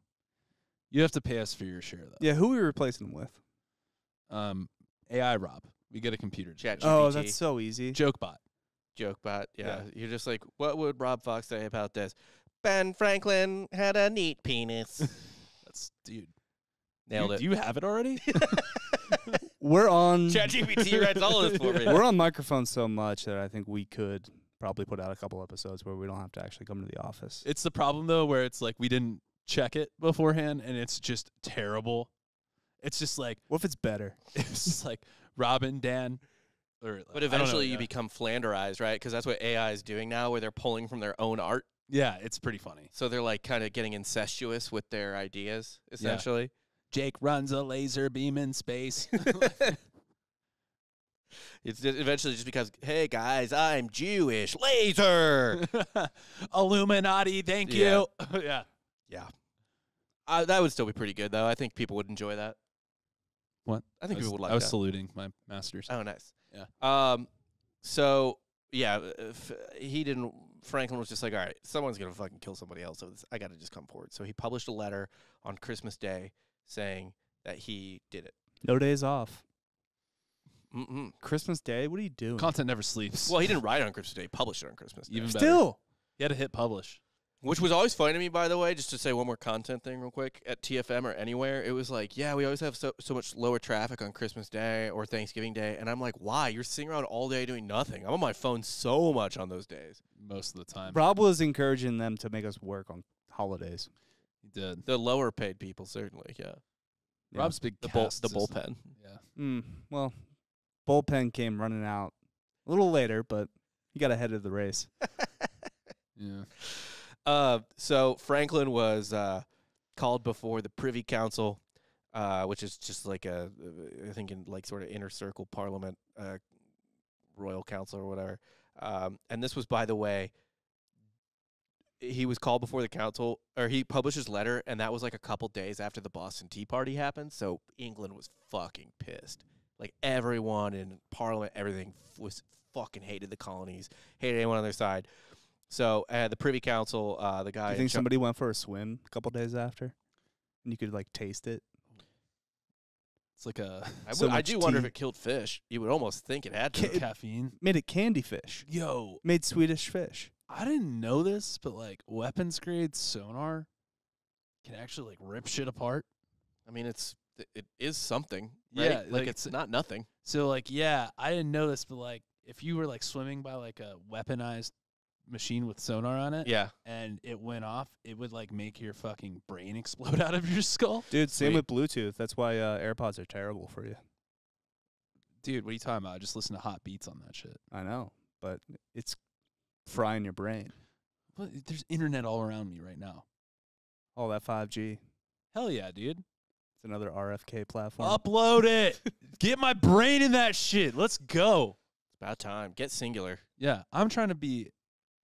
You have to pay us for your share, though. yeah, who are we replacing him with? Um, AI Rob. We get a computer. Chat. Oh, GPT. that's so easy. joke bot. joke bot. Yeah. Yeah. You're just like, what would Rob Fox say about this? Ben Franklin had a neat penis. [LAUGHS] That's dude. Nailed you, it. Do you have it already? [LAUGHS] We're on. ChatGPT writes all this for [LAUGHS] me. We're on microphone so much that I think we could probably put out a couple episodes where we don't have to actually come to the office. it's the problem though, where it's like we didn't check it beforehand, and it's just terrible. It's just like What if it's better? [LAUGHS] it's just like Robin, Dan, or But I don't know, eventually you yeah. become flanderized, right? Because that's what AI is doing now, where they're pulling from their own art Yeah, it's pretty funny. So they're like kind of getting incestuous with their ideas, essentially. Jake runs a laser beam in space. [LAUGHS] [LAUGHS] It's just eventually just because, hey guys, I'm Jewish. Laser. [LAUGHS] Illuminati, thank Yeah. you. [LAUGHS] yeah. yeah, uh, that would still be pretty good though. I think people would enjoy that. What? I think I was, people would like I was that. saluting my masters. Oh, nice. Yeah. Um. So yeah, if he didn't. Franklin was just like, all right, someone's gonna fucking kill somebody else, so this, I got to just come forward. So he published a letter on Christmas Day saying that he did it. No days off. Mm-mm. Christmas Day. What are you doing? Content never sleeps. Well, he didn't write it on Christmas Day. He published it on Christmas Day. Even better. Still. He had to hit publish. Which was always funny to me, by the way, just to say one more content thing real quick. At TFM or anywhere, it was like, yeah, we always have so, so much lower traffic on Christmas Day or Thanksgiving Day. And I'm like, why? You're sitting around all day doing nothing. I'm on my phone so much on those days. most of the time. Rob was encouraging them to make us work on holidays. He did. The lower paid people, certainly, yeah. Yeah. Rob's big The, bull, the bullpen. Yeah. Mm, well, bullpen came running out a little later, but he got ahead of the race. [LAUGHS] Yeah. Uh, so Franklin was uh, called before the Privy Council, uh, which is just like a, I think in like sort of inner circle parliament, uh, royal council or whatever. Um, and this was, by the way, he was called before the council, or he published his letter, and that was like a couple days after the Boston Tea Party happened. So England was fucking pissed. Like everyone in Parliament, everything was fucking hated the colonies, hated anyone on their side. So uh, the Privy Council, uh, the guy. you think cha- somebody went for a swim a couple days after, and you could like taste it? It's like a I, [LAUGHS] so would- I much do wonder if it killed fish. You would almost think it had to. Ca- caffeine. Made it candy fish. Yo, Made Swedish fish. I didn't know this, but like weapons grade sonar can actually like rip shit apart. I mean, it's it, it is something. Right? Yeah, like, like, it's it's- not nothing. So like yeah, I didn't know this, but like if you were like swimming by like a weaponized machine with sonar on it Yeah, and it went off, it would like make your fucking brain [LAUGHS] explode out of your skull. Dude, same Sweet. with Bluetooth. That's why uh, AirPods are terrible for you. Dude, what are you talking about? I just listen to hot beats on that shit. I know, but it's frying your brain. But there's internet all around me right now. All that 5G. Hell yeah, dude. It's another RFK platform. Upload it. [LAUGHS] Get my brain in that shit. Let's go. it's about time. Get singular. Yeah, I'm trying to be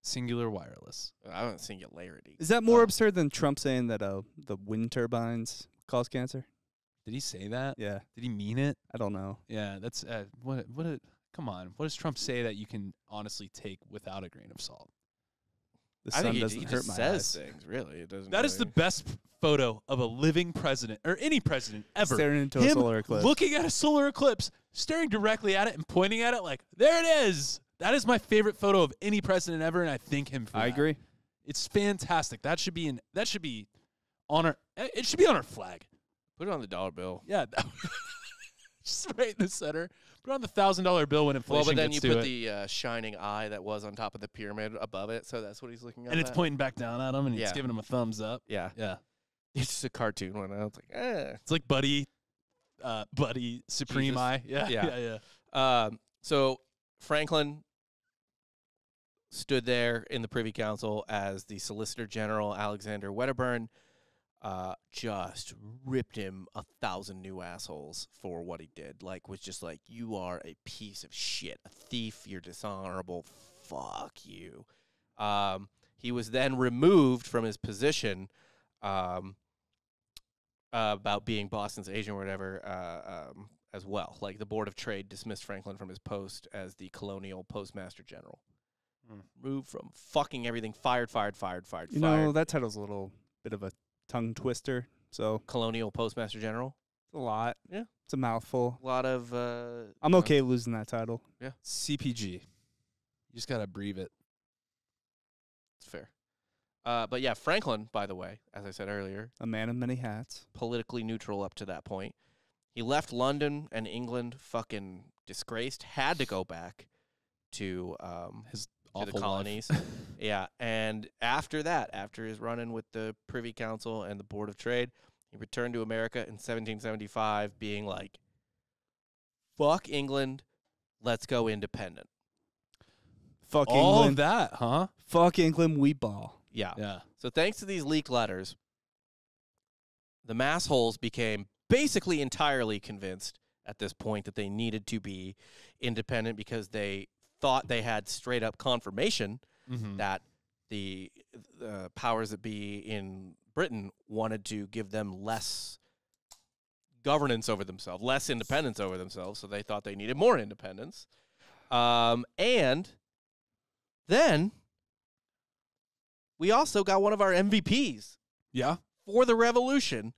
singular wireless. I want singularity. Is that more Oh. absurd than Trump saying that uh, the wind turbines cause cancer? Did he say that? Yeah, Did he mean it? I don't know. Yeah, that's uh, what. What? A, come on. What does Trump say that you can honestly take without a grain of salt? The I sun think he, doesn't he hurt just my says eyes. things. Really, it doesn't. That is the best photo of a living president or any president ever. Staring into a Him solar eclipse. looking at a solar eclipse, staring directly at it and pointing at it like, there it is. That is my favorite photo of any president ever, and I thank him for I that. agree. It's fantastic. That should be in. That should be on our. It should be on our flag. Put it on the dollar bill. Yeah, that- [LAUGHS] [LAUGHS] just right in the center. Put on the thousand dollar bill when inflation Well, but then you put it, the uh, shining eye that was on top of the pyramid above it, so that's what he's looking at. and it's at. pointing back down at him, and it's Yeah. giving him a thumbs up. Yeah, Yeah, [LAUGHS] it's just a cartoon one. I was like, eh. it's like Buddy, uh, Buddy Supreme Jesus. Eye. [LAUGHS] Yeah, Yeah. yeah, yeah. Um, so Franklin stood there in the Privy Council as the Solicitor General Alexander Wedderburn uh, just ripped him a thousand new assholes for what he did. Like, was just like, you are a piece of shit, a thief, you're dishonorable, fuck you. Um, he was then removed from his position um, uh, about being Boston's agent or whatever uh, um, as well. Like the Board of Trade dismissed Franklin from his post as the Colonial Postmaster General. Hmm. Moved from fucking everything, fired, fired, fired, fired, You fired. know, that title's a little bit of a tongue twister. So Colonial Postmaster General. it's a lot. Yeah. It's a mouthful. A lot of. Uh, I'm you know, okay losing that title. Yeah, CPG. You just gotta breathe it. It's fair. Uh, but yeah, Franklin, by the way, as I said earlier, A man of many hats. politically neutral up to that point. He left London and England fucking disgraced, had to go back to um, His to the colonies. [LAUGHS] yeah, and after that, after his run-in with the Privy Council and the Board of Trade, he returned to America in 1775, being like, "Fuck England, let's go independent." Fuck All England. that, huh? Fuck England. We ball. Yeah. Yeah. So thanks to these leaked letters, the massholes became basically entirely convinced at this point that they needed to be independent because they thought they had straight up confirmation Mm-hmm. that the uh, powers that be in Britain wanted to give them less governance over themselves, less independence over themselves. So they thought they needed more independence. Um, and then we also got one of our MVPs Yeah. for the revolution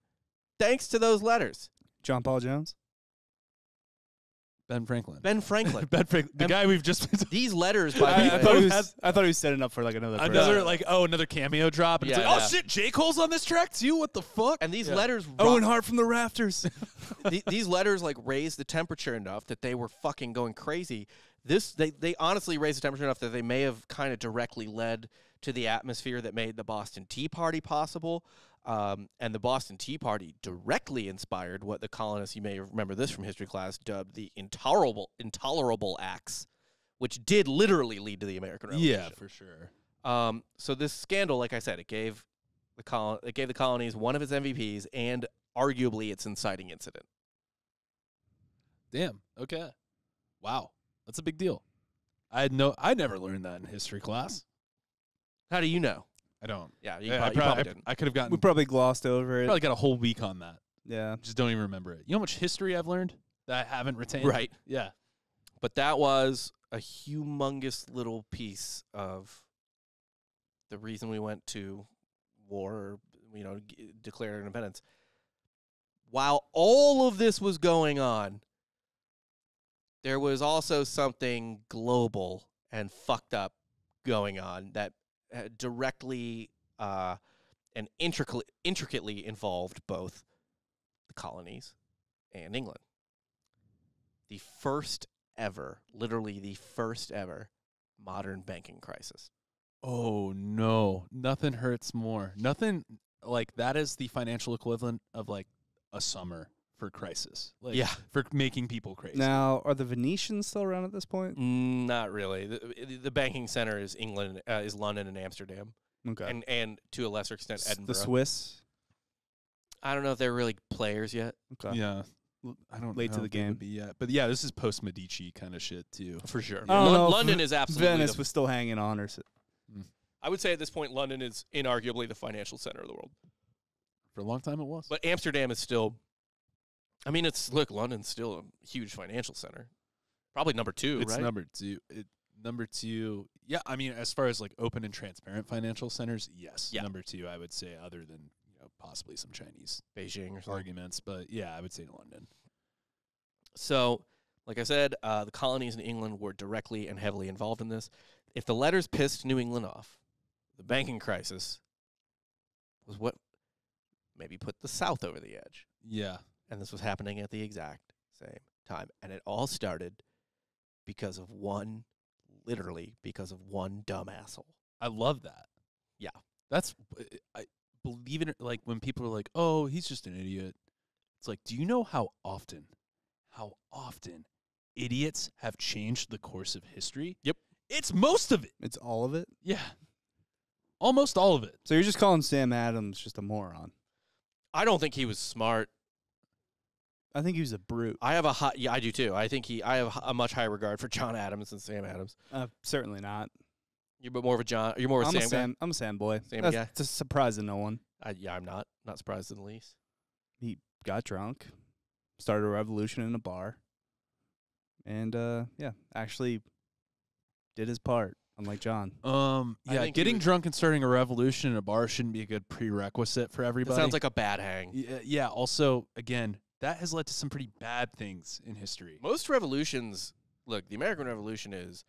thanks to those letters. John Paul Jones. Ben Franklin. Ben Franklin. [LAUGHS] ben Franklin. The And- guy we've just These letters, by I, the I way, thought he was, I thought he was setting up for like another. another person. like oh another cameo drop and Yeah, it's like oh, yeah. oh shit J Cole's on this track too. What the fuck? and these Yeah. letters Owen ro- Hart from the rafters. [LAUGHS] the- these letters like raised the temperature enough that they were fucking going crazy. This they they honestly raised the temperature enough that they may have kind of directly led to the atmosphere that made the Boston Tea Party possible. Um, and the Boston Tea Party directly inspired what the colonists, you may remember this from history class, dubbed the intolerable intolerable acts, which did literally lead to the American Revolution. yeah, for sure. Um, so this scandal, like I said, it gave the col- it gave the colonies one of its MVPs and arguably its inciting incident. Damn. Okay. Wow. That's a big deal. I had no. I never learned that in history class. How do you know? I don't. Yeah, you, Yeah, prob- I, you probably, probably I, didn't. I could have gotten. we probably glossed over it. probably got a whole week on that. Yeah. Just don't even remember it. You know how much history I've learned that I haven't retained. Right. Yeah. But that was a humongous little piece of the reason we went to war, or, you know, g- declared independence. While all of this was going on, there was also something global and fucked up going on that directly uh, and intricately, intricately involved both the colonies and England. The first ever, literally the first ever modern banking crisis. Oh no, nothing hurts more. Nothing like that is the financial equivalent of like a summer for crisis. Like Yeah. for making people crazy. Now, are the Venetians still around at this point? Mm, Not really. The, the banking center is England, uh, is London and Amsterdam, Okay. and and to a lesser extent S- Edinburgh. the Swiss. I don't know if they're really players yet. Okay. Yeah. I don't Late I to the think it would game. Be yet. But yeah, this is post Medici kind of shit too. For sure. I don't know London V- is absolutely. Venice the- was still hanging on, or s- I would say at this point, London is inarguably the financial center of the world. For a long time it was. But Amsterdam is still. I mean, it's look, London's still a huge financial center. Probably number two, it's right? number two. It, number two. Yeah, I mean, as far as like open and transparent financial centers, yes. Yeah. Number two, I would say, other than you know possibly some Chinese Beijing or arguments, but yeah, I would say London. So, like I said, uh, the colonies in England were directly and heavily involved in this. If the letters pissed New England off, the banking crisis was what maybe put the South over the edge. Yeah. And this was happening at the exact same time. And it all started because of one, literally, because of one dumb asshole. I love that. Yeah. That's I believe in it. Like when people are like, "Oh, he's just an idiot." It's like, do you know how often, how often, idiots have changed the course of history? Yep. It's most of it. it's all of it. Yeah. Almost all of it. So you're just calling Sam Adams just a moron. I don't think he was smart. I think he was a brute. I have a high, yeah, I do too. I think he, I have a much higher regard for John Adams than Sam Adams. Uh, certainly not. You're but more of a John. You're more of a I'm Sam, a guy? Sam. I'm a Sam boy. Sam That's guy? it's a surprise to no one. I, yeah, I'm not. Not surprised in the least. He got drunk, started a revolution in a bar, and uh, yeah, actually did his part. Unlike John. Um. Yeah. Getting was- drunk and starting a revolution in a bar shouldn't be a good prerequisite for That everybody. sounds like a bad hang. Yeah. Yeah. Also, again, that has led to some pretty bad things in history. Most revolutions, look, the American Revolution is.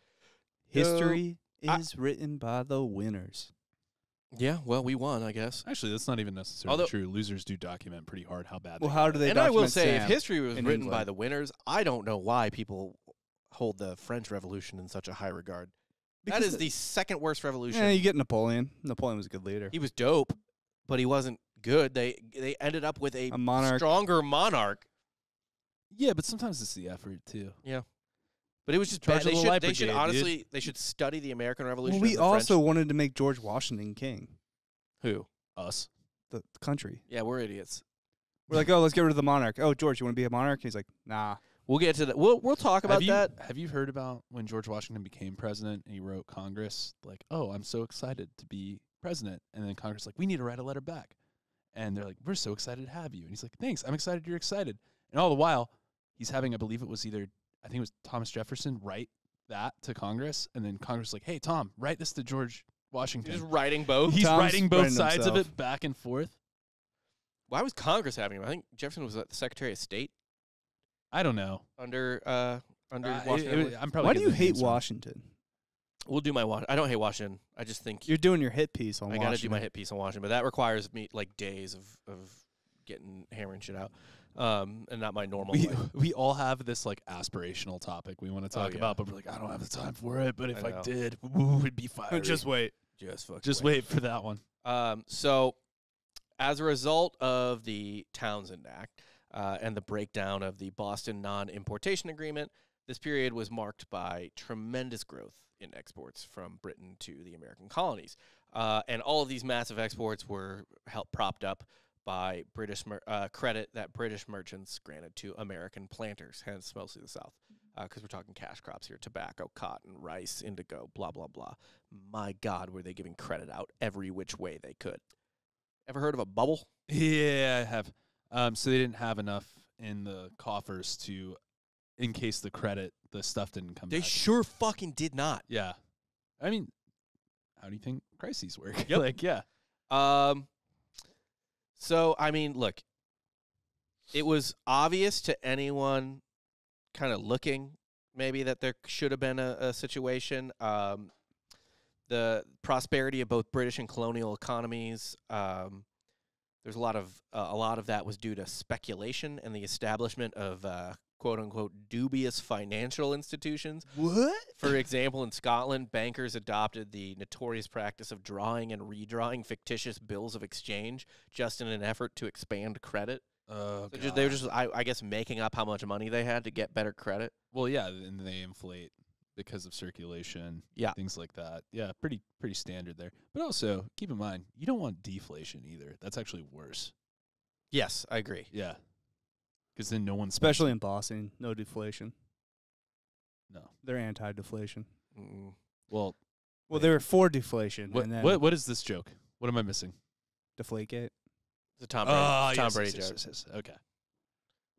History I- is written by the winners. Yeah, well, we won, I guess. Actually, that's not even necessarily Although- true. Losers do document pretty hard how bad. Well, they how got do they and I will document say, if history was in written by the winners, I don't know why people hold the French Revolution in such a high regard. that Because is the second worst revolution. Yeah, you get Napoleon. Napoleon was a good leader. he was dope, but he wasn't good. They they ended up with a, A monarch. stronger monarch. Yeah, but sometimes it's the effort too. Yeah. But it was just bad. They should, they should Brigade, dude. honestly they should study the American Revolution. Well, we also French. wanted to make George Washington king, who? Us. the country. Yeah, we're idiots. We're like, oh, let's get rid of the monarch. Oh, George, you want to be a monarch? He's like, nah. We'll get to that. We'll we'll talk about have you, that. Have you heard about when George Washington became president and he wrote Congress like, "Oh, I'm so excited to be president," and then Congress like, "We need to write a letter back," and they're like, "We're so excited to have you," and he's like, "Thanks, I'm excited you're excited," and all the while he's having, I believe it was either, I think it was Thomas Jefferson write that to Congress, and then Congress is like, "Hey, Tom, write this to George Washington." You're writing both. He's Tom's writing both writing sides of it back and forth. Why was Congress having him? I think Jefferson was the Secretary of State I don't know. under uh under Uh, it- Washington. it- I'm probably Why do you hate names wrong. Washington? We'll do my Wash. I don't hate Washington. I just think You're doing your hit piece on I got to do my hit piece on Washington, but that requires me like days of of getting hammering shit out, um, and not my normal. We life. we all have this like aspirational topic we want to Oh, talk yeah. about, but we're like, I don't have the time for it. But if I I, did, ooh, it'd be fire. Just wait. Just fucking just wait for that one. Um, so, as a result of the Townshend Act uh, and the breakdown of the Boston Non Importation Agreement, this period was marked by tremendous growth in exports from Britain to the American colonies. Uh, and all of these massive exports were helped propped up by British mer- uh, credit that British merchants granted to American planters, hence mostly the South, because we're talking cash crops here: tobacco, cotton, rice, indigo, blah blah blah. My God, were they giving credit out every which way they could? Ever heard of a bubble? [LAUGHS] Yeah, I have. Um, so they didn't have enough in the coffers to, encase the credit, the stuff didn't come They back. sure fucking did not. yeah, I mean, how do you think crises work? Yep. [LAUGHS] like, yeah, Um. So I mean, look, it was obvious to anyone kind of looking maybe that there should have been a, a situation. Um, the prosperity of both British and colonial economies. Um, there's a lot of uh, a lot of that was due to speculation and the establishment of uh, quote unquote dubious financial institutions. What? For example, in Scotland, bankers adopted the notorious practice of drawing and redrawing fictitious bills of exchange just in an effort to expand credit. oh, So they were just, I, I guess, making up how much money they had to get better credit. well, yeah, and they inflate because of circulation, Yeah. things like that. Yeah, pretty pretty standard there. But also keep in mind, you don't want deflation either. That's actually worse. Yes, I agree. Yeah, because then no one's Especially in Boston, no deflation. no. They're anti-deflation. Mm. Well, Well, they were for deflation, what and then what what is this joke? What am I missing? Deflategate. It's a Tom Brady, Ah, Tom yes, Brady yes, joke. yes, yes, yes. Okay.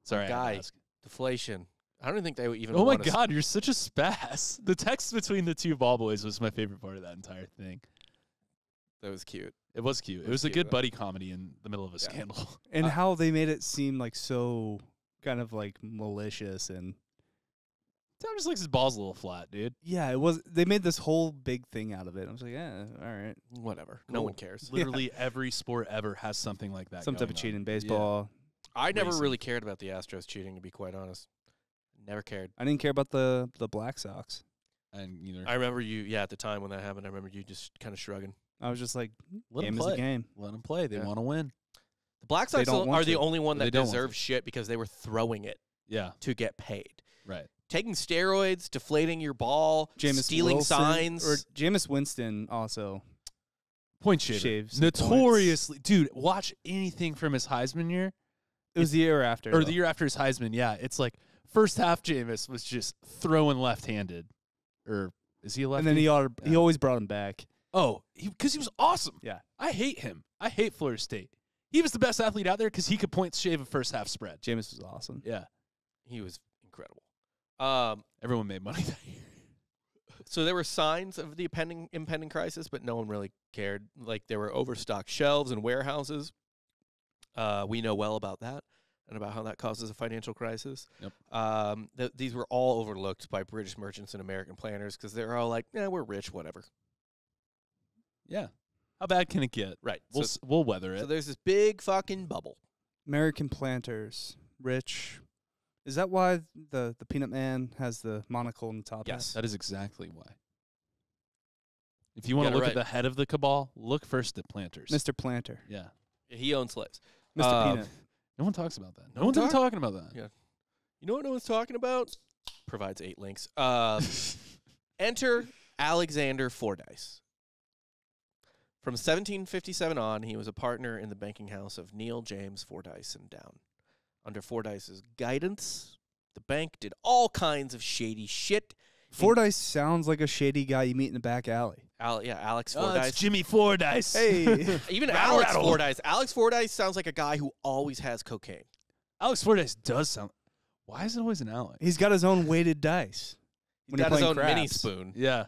Sorry, I had to guy. Deflation. I don't think they would even. Oh my want us- god, you're such a spaz. [LAUGHS] The text between the two ball boys was my favorite part of that entire thing. That was cute. It was cute. It It was was a good though. buddy comedy in the middle of a Yeah. scandal. [LAUGHS] And Uh, how they made it seem like so kind of like malicious and Tom just likes his balls a little flat, dude. yeah, it was. They made this whole big thing out of it. I was like, yeah, all right, Whatever. No one cares. [LAUGHS] Literally every sport ever has something like that. some type going of on. cheating. Yeah. Baseball. I never Racing. really cared about the Astros cheating, to be quite honest. Never cared. I didn't care about the the Black Sox. And either I remember you, yeah, at the time when that happened, I remember you just kind of shrugging. I was just like, let game him is play. a game. Let them play. They Yeah. want to win. The Black They Sox don't are want the to. only one They that don't want deserves shit because they were throwing it Yeah. to get paid. Right. Taking steroids, deflating your ball, Jameis stealing Wilson, signs. or Jameis Winston also. Point shaver. Shaves some points. Notoriously, dude. Watch anything from his Heisman year It was the year after, or though. the year after his Heisman. Yeah, it's like first half Jameis was just throwing left-handed, or is he a lefty? and then he ought, he Yeah. always brought him back. Oh, because he, was awesome. Yeah. I hate him. I hate Florida State. He was the best athlete out there because he could point shave a first half spread. Jameis was awesome. Yeah. he was incredible. Um, Everyone made money that year. so there were signs of the impending impending crisis, but no one really cared. Like there were overstocked shelves and warehouses. Uh, we know well about that and about how that causes a financial crisis. Yep. Um, th- these were all overlooked by British merchants and American planners because they're all like, "Yeah, we're rich, whatever." Yeah. How bad can it get? Right. We'll so, s we'll weather it. so there's this big fucking bubble. American planters, rich. Is that why the the Peanut Man has the monocle in the top? hat? Yes. that is exactly why. If you want to look right. at the head of the cabal, look first at planters. Mr. Planter, Yeah. He owns slaves. Mr. Um, Peanut. No one talks about that. No No one's ever talk- talking about that. Yeah. You know what no one's talking about? provides eight links. Um, [LAUGHS] enter Alexander Fordyce. From 1757 on, he was a partner in the banking house of Neale James Fordyce and Downe. Under Fordyce's guidance, the bank did all kinds of shady shit. Fordyce sounds like a shady guy you meet in the back alley. Al- yeah, Alex Oh, Fordyce. it's Jimmy Fordyce. Hey, [LAUGHS] [LAUGHS] Even Rattle, Alex rattle. Fordyce. Alex Fordyce sounds like a guy who always has cocaine. Alex Fordyce does sound. Why is it always an Alex? he's got his own weighted dice. He's When you're got his playing own mini craps. spoon. Yeah.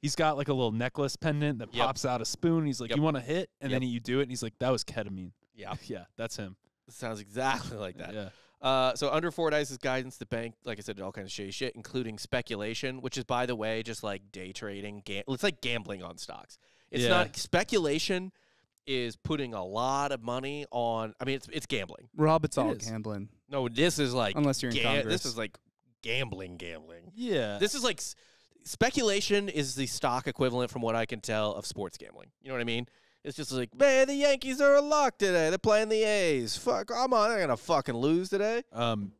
He's got like a little necklace pendant that Yep. pops out a spoon. He's like, Yep. "You want to hit?" And Yep. then you do it, and he's like, "That was ketamine." Yeah, [LAUGHS] yeah, that's him. sounds exactly like that. Yeah. Uh, so under Fordyce's guidance, the bank, like I said, did all kinds of shady shit, including speculation, which is, by the way, just like day trading. Gam- it's like gambling on stocks. It's Yeah. not speculation. Is putting a lot of money on. I mean, it's it's gambling. Rob, it's It all is. gambling. No, this is like Unless you're in ga- Congress. This is like gambling, gambling. Yeah. This is like s- speculation is the stock equivalent, from what I can tell, of sports gambling. You know what I mean? It's just like, man, the Yankees are a lock today. They're playing the A's. Fuck, I'm on. They're gonna fucking lose today. um,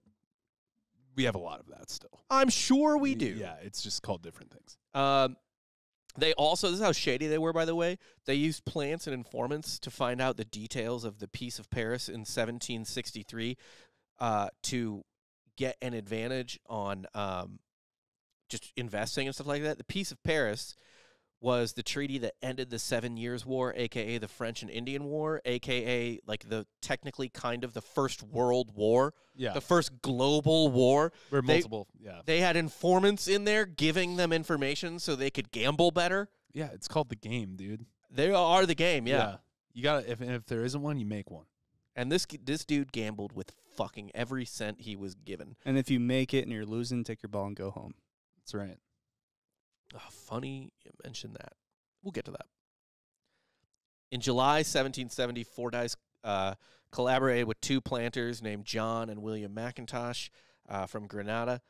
we have a lot of that still. I'm sure we do. Yeah, it's just called different things. Um, they also, this is how shady they were, by the way. They used plants and informants to find out the details of the Peace of Paris in 1763 uh, to get an advantage on um, just investing and stuff like that. The Peace of Paris was the treaty that ended the Seven Years' War, aka the French and Indian War, aka like the technically kind of the First World War, Yeah, the first global war. we're they- multiple. yeah, They had informants in there giving them information so they could gamble better. yeah, it's called the game, dude. They are the game, yeah. you got to if if there isn't one, you make one. And this this dude gambled with fucking every cent he was given. And if you make it and you're losing, take your ball and go home. That's right. Oh, funny you mentioned that. We'll get to that. In July 1770, Fordyce uh, collaborated with two planters named John and William McIntosh uh, from Grenada,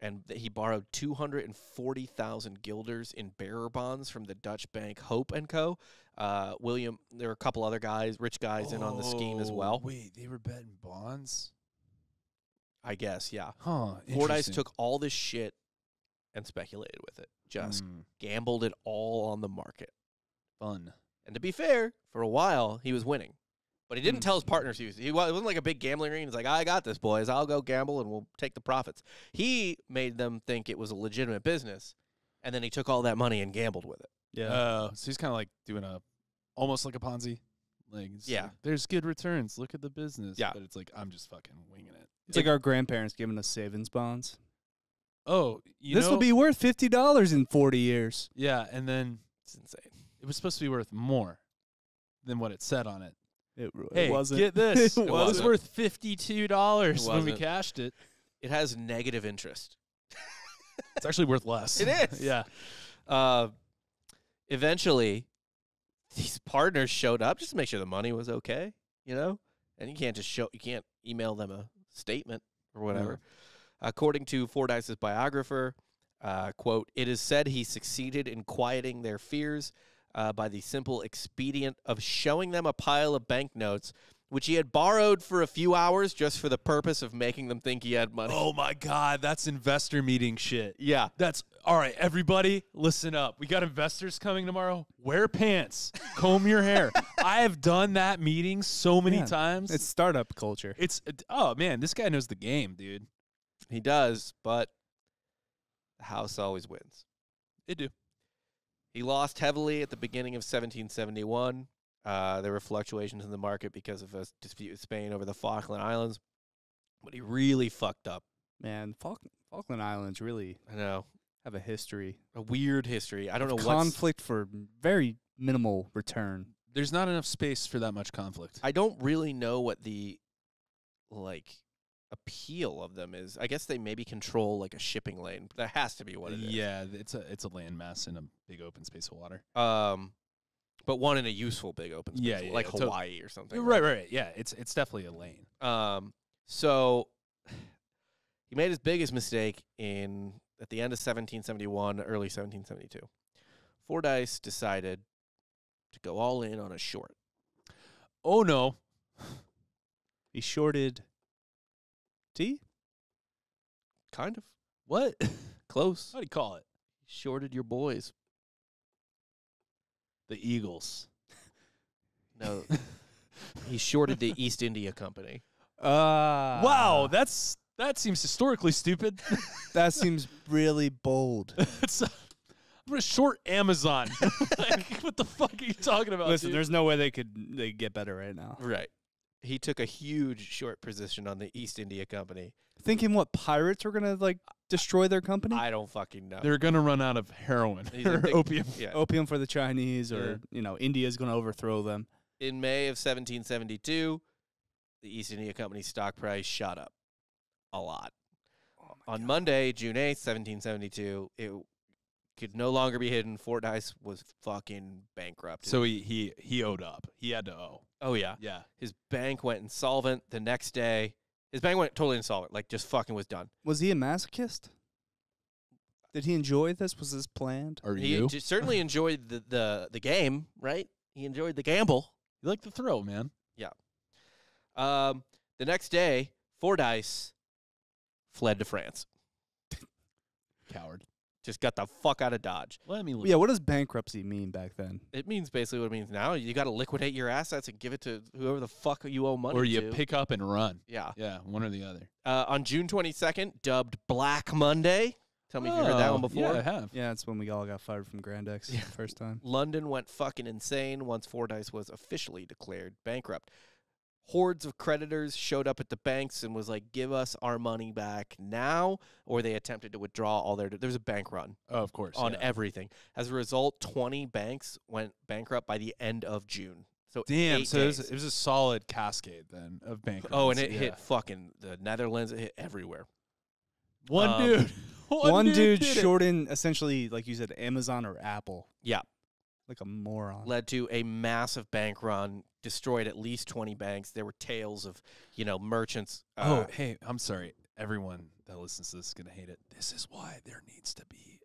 and he borrowed 240,000 guilders in bearer bonds from the Dutch bank Hope and Co. Uh, William, there were a couple other guys, rich guys, in on the scheme as Oh, well. Wait, they were betting bonds? I guess, yeah. Huh. Fordyce took all this shit and speculated with it, just Mm, gambled it all on the market. fun. And to be fair, for a while he was winning, but he didn't Mm. tell his partners he was. He it wasn't like a big gambling ring. He's like, "I got this, boys. I'll go gamble and we'll take the profits." He made them think it was a legitimate business, and then he took all that money and gambled with it. Yeah. Uh, so he's kind of like doing a, almost like a Ponzi. Like, Yeah. like, there's good returns. Look at the business. Yeah. But it's like I'm just fucking winging it. it's like our grandparents giving us savings bonds. Oh, you this know, will be worth fifty dollars in forty years. yeah, and then It's insane. it was supposed to be worth more than what it said on it. It, r- Hey, wasn't. get this. [LAUGHS] It it was wasn't. worth fifty-two dollars when we cashed it. It has negative interest. [LAUGHS] It's actually worth less. It is. [LAUGHS] yeah. Uh, eventually, these partners showed up just to make sure the money was okay, you know. And you can't just show, you can't email them a statement or whatever. According to Fordyce's biographer, uh, quote, it is said he succeeded in quieting their fears uh, by the simple expedient of showing them a pile of banknotes, which he had borrowed for a few hours just for the purpose of making them think he had money. Oh my god, that's investor meeting shit. yeah. That's all right, everybody, listen up. We got investors coming tomorrow. Wear pants, comb your hair. [LAUGHS] I have done that meeting so many Yeah, times. It's startup culture. it's oh man, this guy knows the game, dude. He does, but the house always wins. They do. He lost heavily at the beginning of 1771. Uh, there were fluctuations in the market because of a dispute with Spain over the Falkland Islands. But he really fucked up. Man, Falk- Falkland Islands really I know. have a history. A weird history. I don't know what. conflict for very minimal return. There's not enough space for that much conflict. I don't really know what the like appeal of them is. I guess they maybe control like a shipping lane. That has to be what it is. yeah, it's a it's a landmass in a big open space of water. Um, but one in a useful big open space, Yeah, yeah, like yeah, Hawaii or something. Right, right, right. Yeah, it's it's definitely a lane. Um, so [SIGHS] he made his biggest mistake in at the end of 1771, early 1772. Fordyce decided to go all in on a short. Oh no. [SIGHS] He shorted tea. Kind of. What? [LAUGHS] Close. How do you call it? Shorted your boys. The Eagles. [LAUGHS] No, he shorted the East India Company. Uh, [LAUGHS] wow, that's that seems historically stupid. that seems really bold. it's, uh, I'm gonna short Amazon. like, what the fuck are you talking about? Listen, dude? there's no way they could they could get better right now. Right. He took a huge short position on the East India Company. Thinking what pirates were gonna like destroy their company? I don't fucking know. They're gonna run out of heroin or big- opium. yeah. Opium for the Chinese, or you know, India's gonna overthrow them. In May of 1772, the East India Company stock price shot up a lot. Oh on Monday, June 8th, 1772, it could no longer be hidden. Fordyce was fucking bankrupt. So he he he owed up. He had to owe. Oh, yeah. Yeah. His bank went insolvent the next day. His bank went totally insolvent, like just fucking was done. Was he a masochist? Did he enjoy this? Was this planned? Are he you? j- certainly [LAUGHS] enjoyed the, the, the game, right? He enjoyed the gamble. You like the throw, man. Yeah. Um, the next day, Fordyce fled to France. Coward. Just got the fuck out of Dodge. Let me look. Yeah. What does bankruptcy mean back then? It means basically what it means now. You got to liquidate your assets and give it to whoever the fuck you owe money or you to. pick up and run. yeah. Yeah, one or the other. Uh, on June 22nd, dubbed Black Monday. Tell me if you heard that one before. Yeah, I have. Yeah, that's when we all got fired from Grand X Yeah. the first time. London went fucking insane once Fordyce was officially declared bankrupt. Hordes of creditors showed up at the banks and was like, "Give us our money back now," or they attempted to withdraw all their. There was a bank run Oh, of course. on yeah. everything. As a result, 20 banks went bankrupt by the end of June. So Damn. So it was, it was a solid cascade then of bankruptcy. oh, and it yeah. hit fucking the Netherlands. It hit everywhere. one um, dude. [LAUGHS] One, One, dude, did it. shorting essentially, like you said, Amazon or Apple. Yeah. Like a moron. led to a massive bank run, destroyed at least 20 banks. There were tales of, you know, merchants. Oh, uh, hey, I'm sorry. Everyone that listens to this is gonna hate it. This is why there needs to be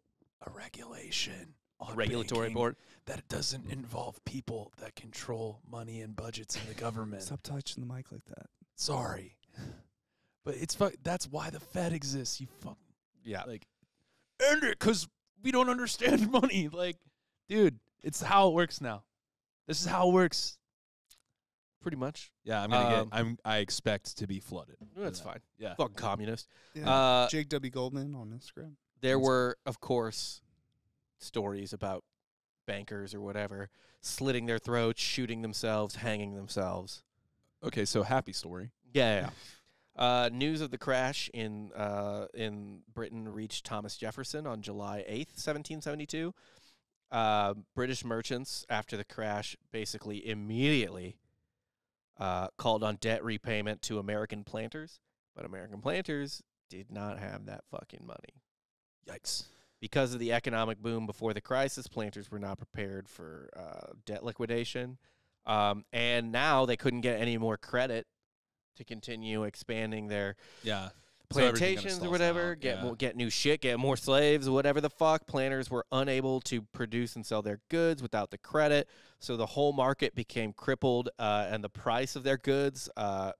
a regulation on regulatory board. that doesn't involve people that control money and budgets in the government. Stop touching the mic like that. Sorry, but it's fu- that's why the Fed exists. You fuck Yeah. like end it because we don't understand [LAUGHS] money. Like, dude, it's how it works now. This is how it works. Pretty much. Yeah, I'm gonna Um, get. I'm. I expect to be flooded. for That's fine. Yeah. Fuck communist. Yeah. Uh, Jake W. Goldman on Instagram. there were, of course, stories about bankers or whatever slitting their throats, shooting themselves, hanging themselves. Okay, so happy story. Yeah. yeah, yeah. Uh, news of the crash in uh, in Britain reached Thomas Jefferson on July eighth, seventeen seventy two. Uh, British merchants, after the crash, basically immediately uh, called on debt repayment to American planters, but American planters did not have that fucking money. Yikes. Because of the economic boom before the crisis, planters were not prepared for uh, debt liquidation. Um, and now they couldn't get any more credit to continue expanding their Yeah. So plantations or whatever, out, get yeah. more, get new shit, get more slaves, whatever the fuck. Planters were unable to produce and sell their goods without the credit, so the whole market became crippled, uh, and the price of their goods uh,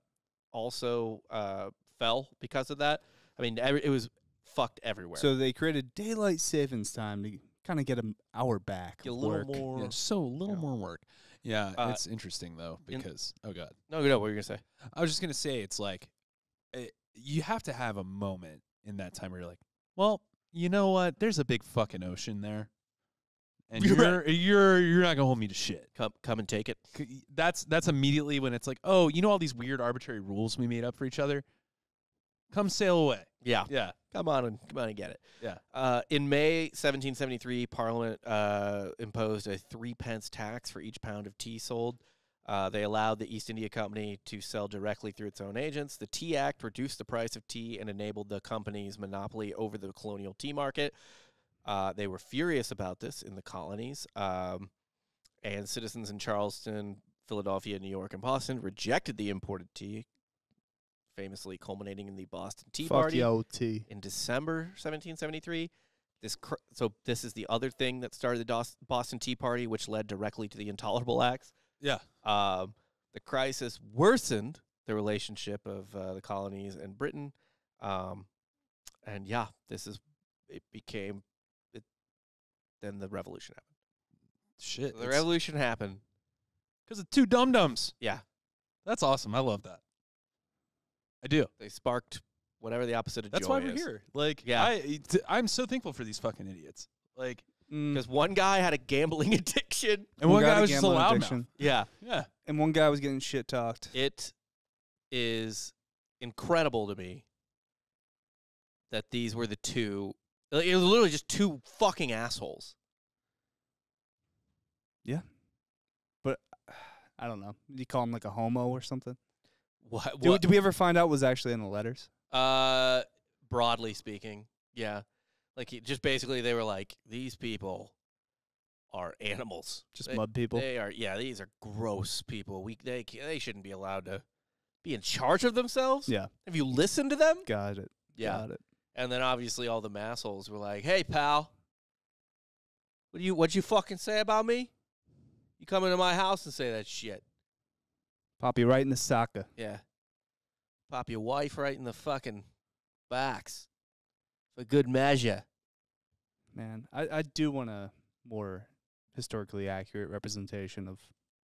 also uh, fell because of that. I mean, every, it was fucked everywhere. So they created daylight savings time to kind of get an hour back. Get a little work. more. Yeah, so a little Yeah. more work. Yeah, Uh, it's interesting though in- because oh god, no, no, what were you gonna say? I was just gonna say it's like it, you have to have a moment in that time where you're like, well, you know what? There's a big fucking ocean there, and [LAUGHS] You're you're right. you're you're not gonna hold me to shit. Come, come and take it. C- That's that's immediately when it's like, oh, you know all these weird arbitrary rules we made up for each other. Come sail away. Yeah, Yeah. come on and come on and get it. Yeah. Uh, in May 1773, Parliament uh, imposed a three pence tax for each pound of tea sold. Uh, they allowed the East India Company to sell directly through its own agents. The Tea Act reduced the price of tea and enabled the company's monopoly over the colonial tea market. Uh, they were furious about this in the colonies, um, and citizens in Charleston, Philadelphia, New York, and Boston rejected the imported tea, famously culminating in the Boston Tea Fuck Party yo, T. in December 1773. This cr- so this is the other thing that started the Dos- Boston Tea Party, which led directly to the Intolerable Acts. Yeah. Um, the crisis worsened the relationship of uh, the colonies and Britain, um, and yeah, this is it became it. Then the revolution happened. Shit. The revolution happened. Because of two dum dums. Yeah, That's awesome. I love that. I do. they sparked whatever the opposite of That's why we're is. here. Like, Yeah. I, I'm so thankful for these fucking idiots. Like, Mm, Because one guy had a gambling [LAUGHS] addiction. and one got guy a was just a gambling loudmouth. addiction, Yeah, Yeah. and one guy was getting shit talked. it is incredible to me that these were the two. like, It was literally just two fucking assholes. Yeah, but [SIGHS] I don't know. Did you call him like a homo or something? What? Did, we- did we ever find out was actually in the letters? Uh, broadly speaking, yeah. Like he, just basically, they were like, these people are animals. Just They- mud people. They are. Yeah, these are gross people. We they they shouldn't be allowed to be in charge of themselves. yeah, Have you listened to them? got it. Yeah. got it. And then obviously all the massholes were like, "Hey, pal, what do you what'd you fucking say about me? You come into my house and say that shit? Pop you right in the socket. Yeah, pop your wife right in the fucking box for good measure." Man, I, I do want a more historically accurate representation of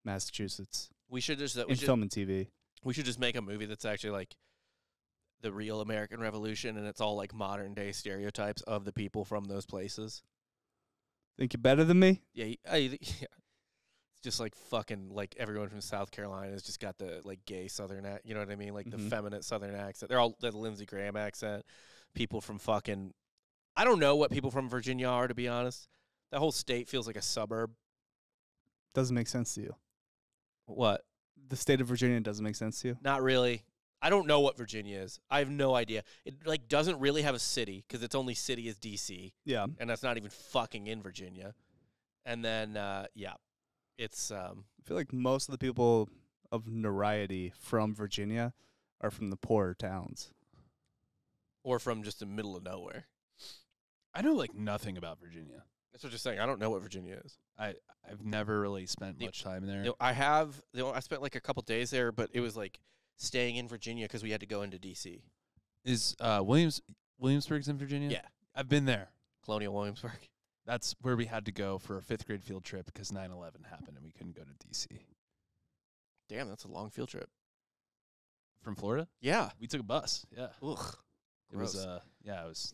Massachusetts We should just uh, we in should, film and TV. we should just make a movie that's actually like the real American Revolution, and it's all like modern day stereotypes of the people from those places. Think you're better than me? Yeah, y- I, [LAUGHS] yeah. It's just like fucking like everyone from South Carolina has just got the like gay Southern, ac- you know what I mean? Like the Mhm. feminine Southern accent. They're all the Lindsey Graham accent. People from fucking, I don't know what people from Virginia are to be honest. That whole state feels like a suburb. Doesn't make sense to you. What? The state of Virginia doesn't make sense to you. Not really. I don't know what Virginia is. I have no idea. It like doesn't really have a city because its only city is D.C. Yeah, and that's not even fucking in Virginia. And then uh, yeah, it's um I feel like most of the people of notoriety from Virginia are from the poorer towns. Or from just the middle of nowhere. I know like nothing about Virginia. That's what you're saying. I don't know what Virginia is. I I've never really spent The- much time there. I have. I spent like a couple days there, but it was like staying in Virginia because we had to go into D.C. Is uh Williams Williamsburg's in Virginia? Yeah. I've been there. Colonial Williamsburg. [LAUGHS] That's where we had to go for a fifth grade field trip because 9/11 happened and we couldn't go to DC Damn, that's a long field trip. from Florida. Yeah. We took a bus. Yeah, Ugh. It was uh yeah it was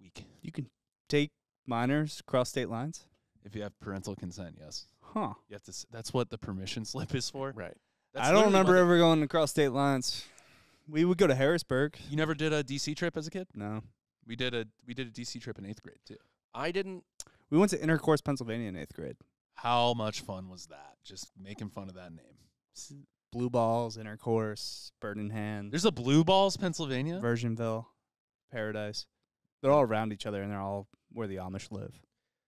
weak You can take minors across state lines. if you have parental consent. Yes, Huh. you have to. s- That's what the permission [LAUGHS] slip is for. Right. That's I don't remember ever going across state lines. We would go to Harrisburg. You never did a DC trip as a kid. No. We did a we did a DC trip in eighth grade too. I didn't. We went to Intercourse, Pennsylvania in eighth grade. How much fun was that? Just making fun of that name. S- Blue balls, Intercourse, Bird in Hand, There's a Blue Balls, Pennsylvania. Virginville, Paradise. They're all around each other and they're all where the Amish live.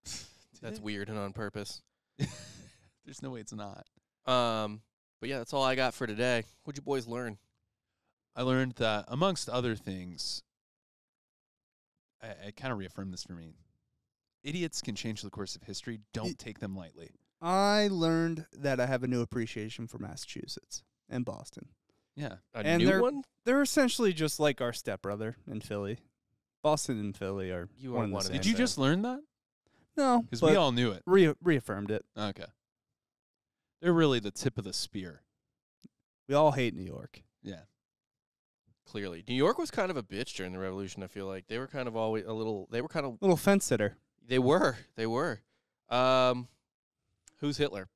[LAUGHS] That's weird and on purpose. [LAUGHS] There's no way it's not. Um. But yeah, that's all I got for today. What'd you boys learn? I learned that amongst other things, I, I kind of reaffirmed this for me. Idiots can change the course of history. Don't Y- take them lightly. I learned that I have a new appreciation for Massachusetts and Boston. Yeah. A And new they're- one? They're essentially just like our stepbrother in Philly. Boston and Philly are You one are and the one and same. Did you just learn that? No, Because we all knew it. re- reaffirmed it. Okay. They're really the tip of the spear. We all hate New York. Yeah. Clearly, New York was kind of a bitch during the revolution. I feel like they were kind of always a little. They were kind of. a Little fence sitter. They were. They were. Um, who's Hitler?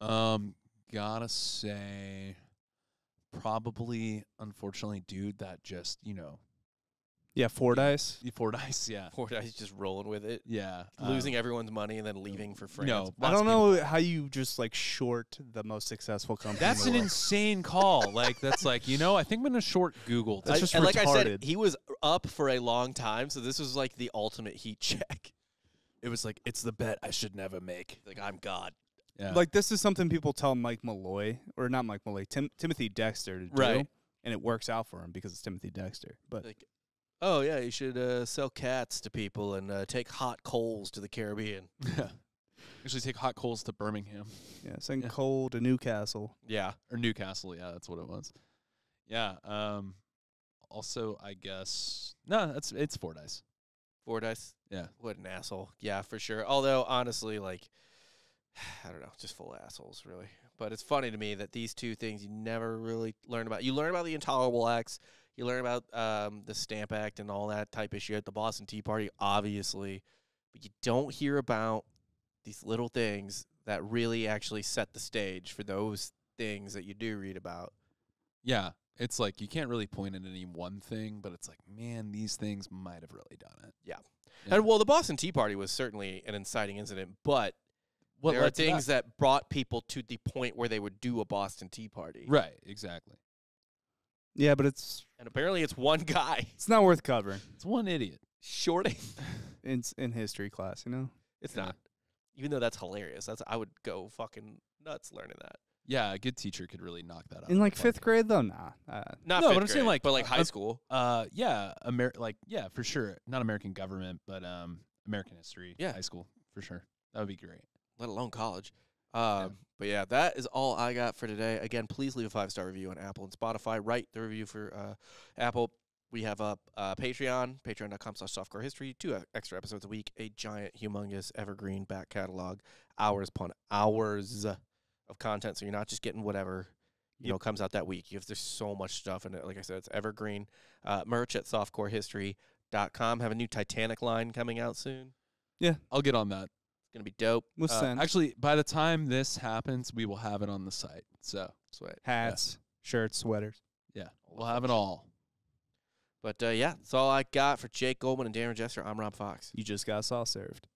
Um, gotta say, probably, unfortunately, dude that just, you know, Yeah, Fordyce. Fordyce, yeah. [LAUGHS] Fordyce just rolling with it, Yeah. losing everyone's money and then leaving for France. No, I don't of people- know how you just like short the most successful company. That's in an world. insane call. Like, that's like, you know, I think I'm going to short Google. That's I- just and like I said, retarded. he was up for a long time, so this was like the ultimate heat check. It was like, it's the bet I should never make. Like I'm God. Yeah. like this is something people tell Mike Malloy or not Mike Malloy, Tim- Timothy Dexter to do, Right. and it works out for him because it's Timothy Dexter. But Like, oh yeah, you should uh, sell cats to people and uh, take hot coals to the Caribbean. [LAUGHS] Yeah. Actually, take hot coals to Birmingham yeah, send Yeah. coal to Newcastle. Yeah, or Newcastle. Yeah, that's what it was. Yeah. Um, also, I guess no, that's it's Fordyce. Fordyce. Yeah. What an asshole. Yeah, for sure. Although honestly, like [SIGHS] I don't know, just full of assholes, really. But it's funny to me that these two things you never really learn about. You learn about the intolerable acts. You learn about um, the Stamp Act and all that type of shit. The Boston Tea Party, obviously, but you don't hear about these little things that really actually set the stage for those things that you do read about. Yeah, it's like you can't really point at any one thing, but it's like, man, these things might have really done it. Yeah. And well, the Boston Tea Party was certainly an inciting incident, but What there are led to that? things that? brought people to the point where they would do a Boston Tea Party. Right, exactly. Yeah, but it's And apparently it's one guy [LAUGHS] it's not worth covering It's one idiot. shorting. [LAUGHS] in in history class. You know. It's Yeah. not. Even though that's hilarious. That's I would go fucking nuts learning that. Yeah, a good teacher could really knock that out. In of the like park. fifth grade though, nah. Uh, Not No, fifth but I'm saying, grade, like, but like uh, high uh, school. Uh, yeah, Amer- like yeah, for sure. Not American government, but um, American history. Yeah. high school for sure. That would be great. let alone college. Um, But yeah, that is all I got for today. Again, please leave a five star review on Apple and Spotify. Write the review for uh, Apple. We have a uh, Patreon, patreon.com slash softcore history, two e- extra episodes a week, a giant, humongous, evergreen back catalog, hours upon hours of content. So you're not just getting whatever you know comes out that week. You have there's so much stuff in it. Like I said, it's evergreen. Uh, merch at softcorehistory.com. Have a new Titanic line coming out soon. Yeah, I'll get on that. It's gonna be dope. we'll Uh, send actually, by the time this happens, we will have it on the site. So Sweat. hats, shirts, sweaters. yeah, we'll have it all. But uh, yeah, that's all I got for Jake Goldman and Darren Jester. I'm Rob Fox. You just got saw served.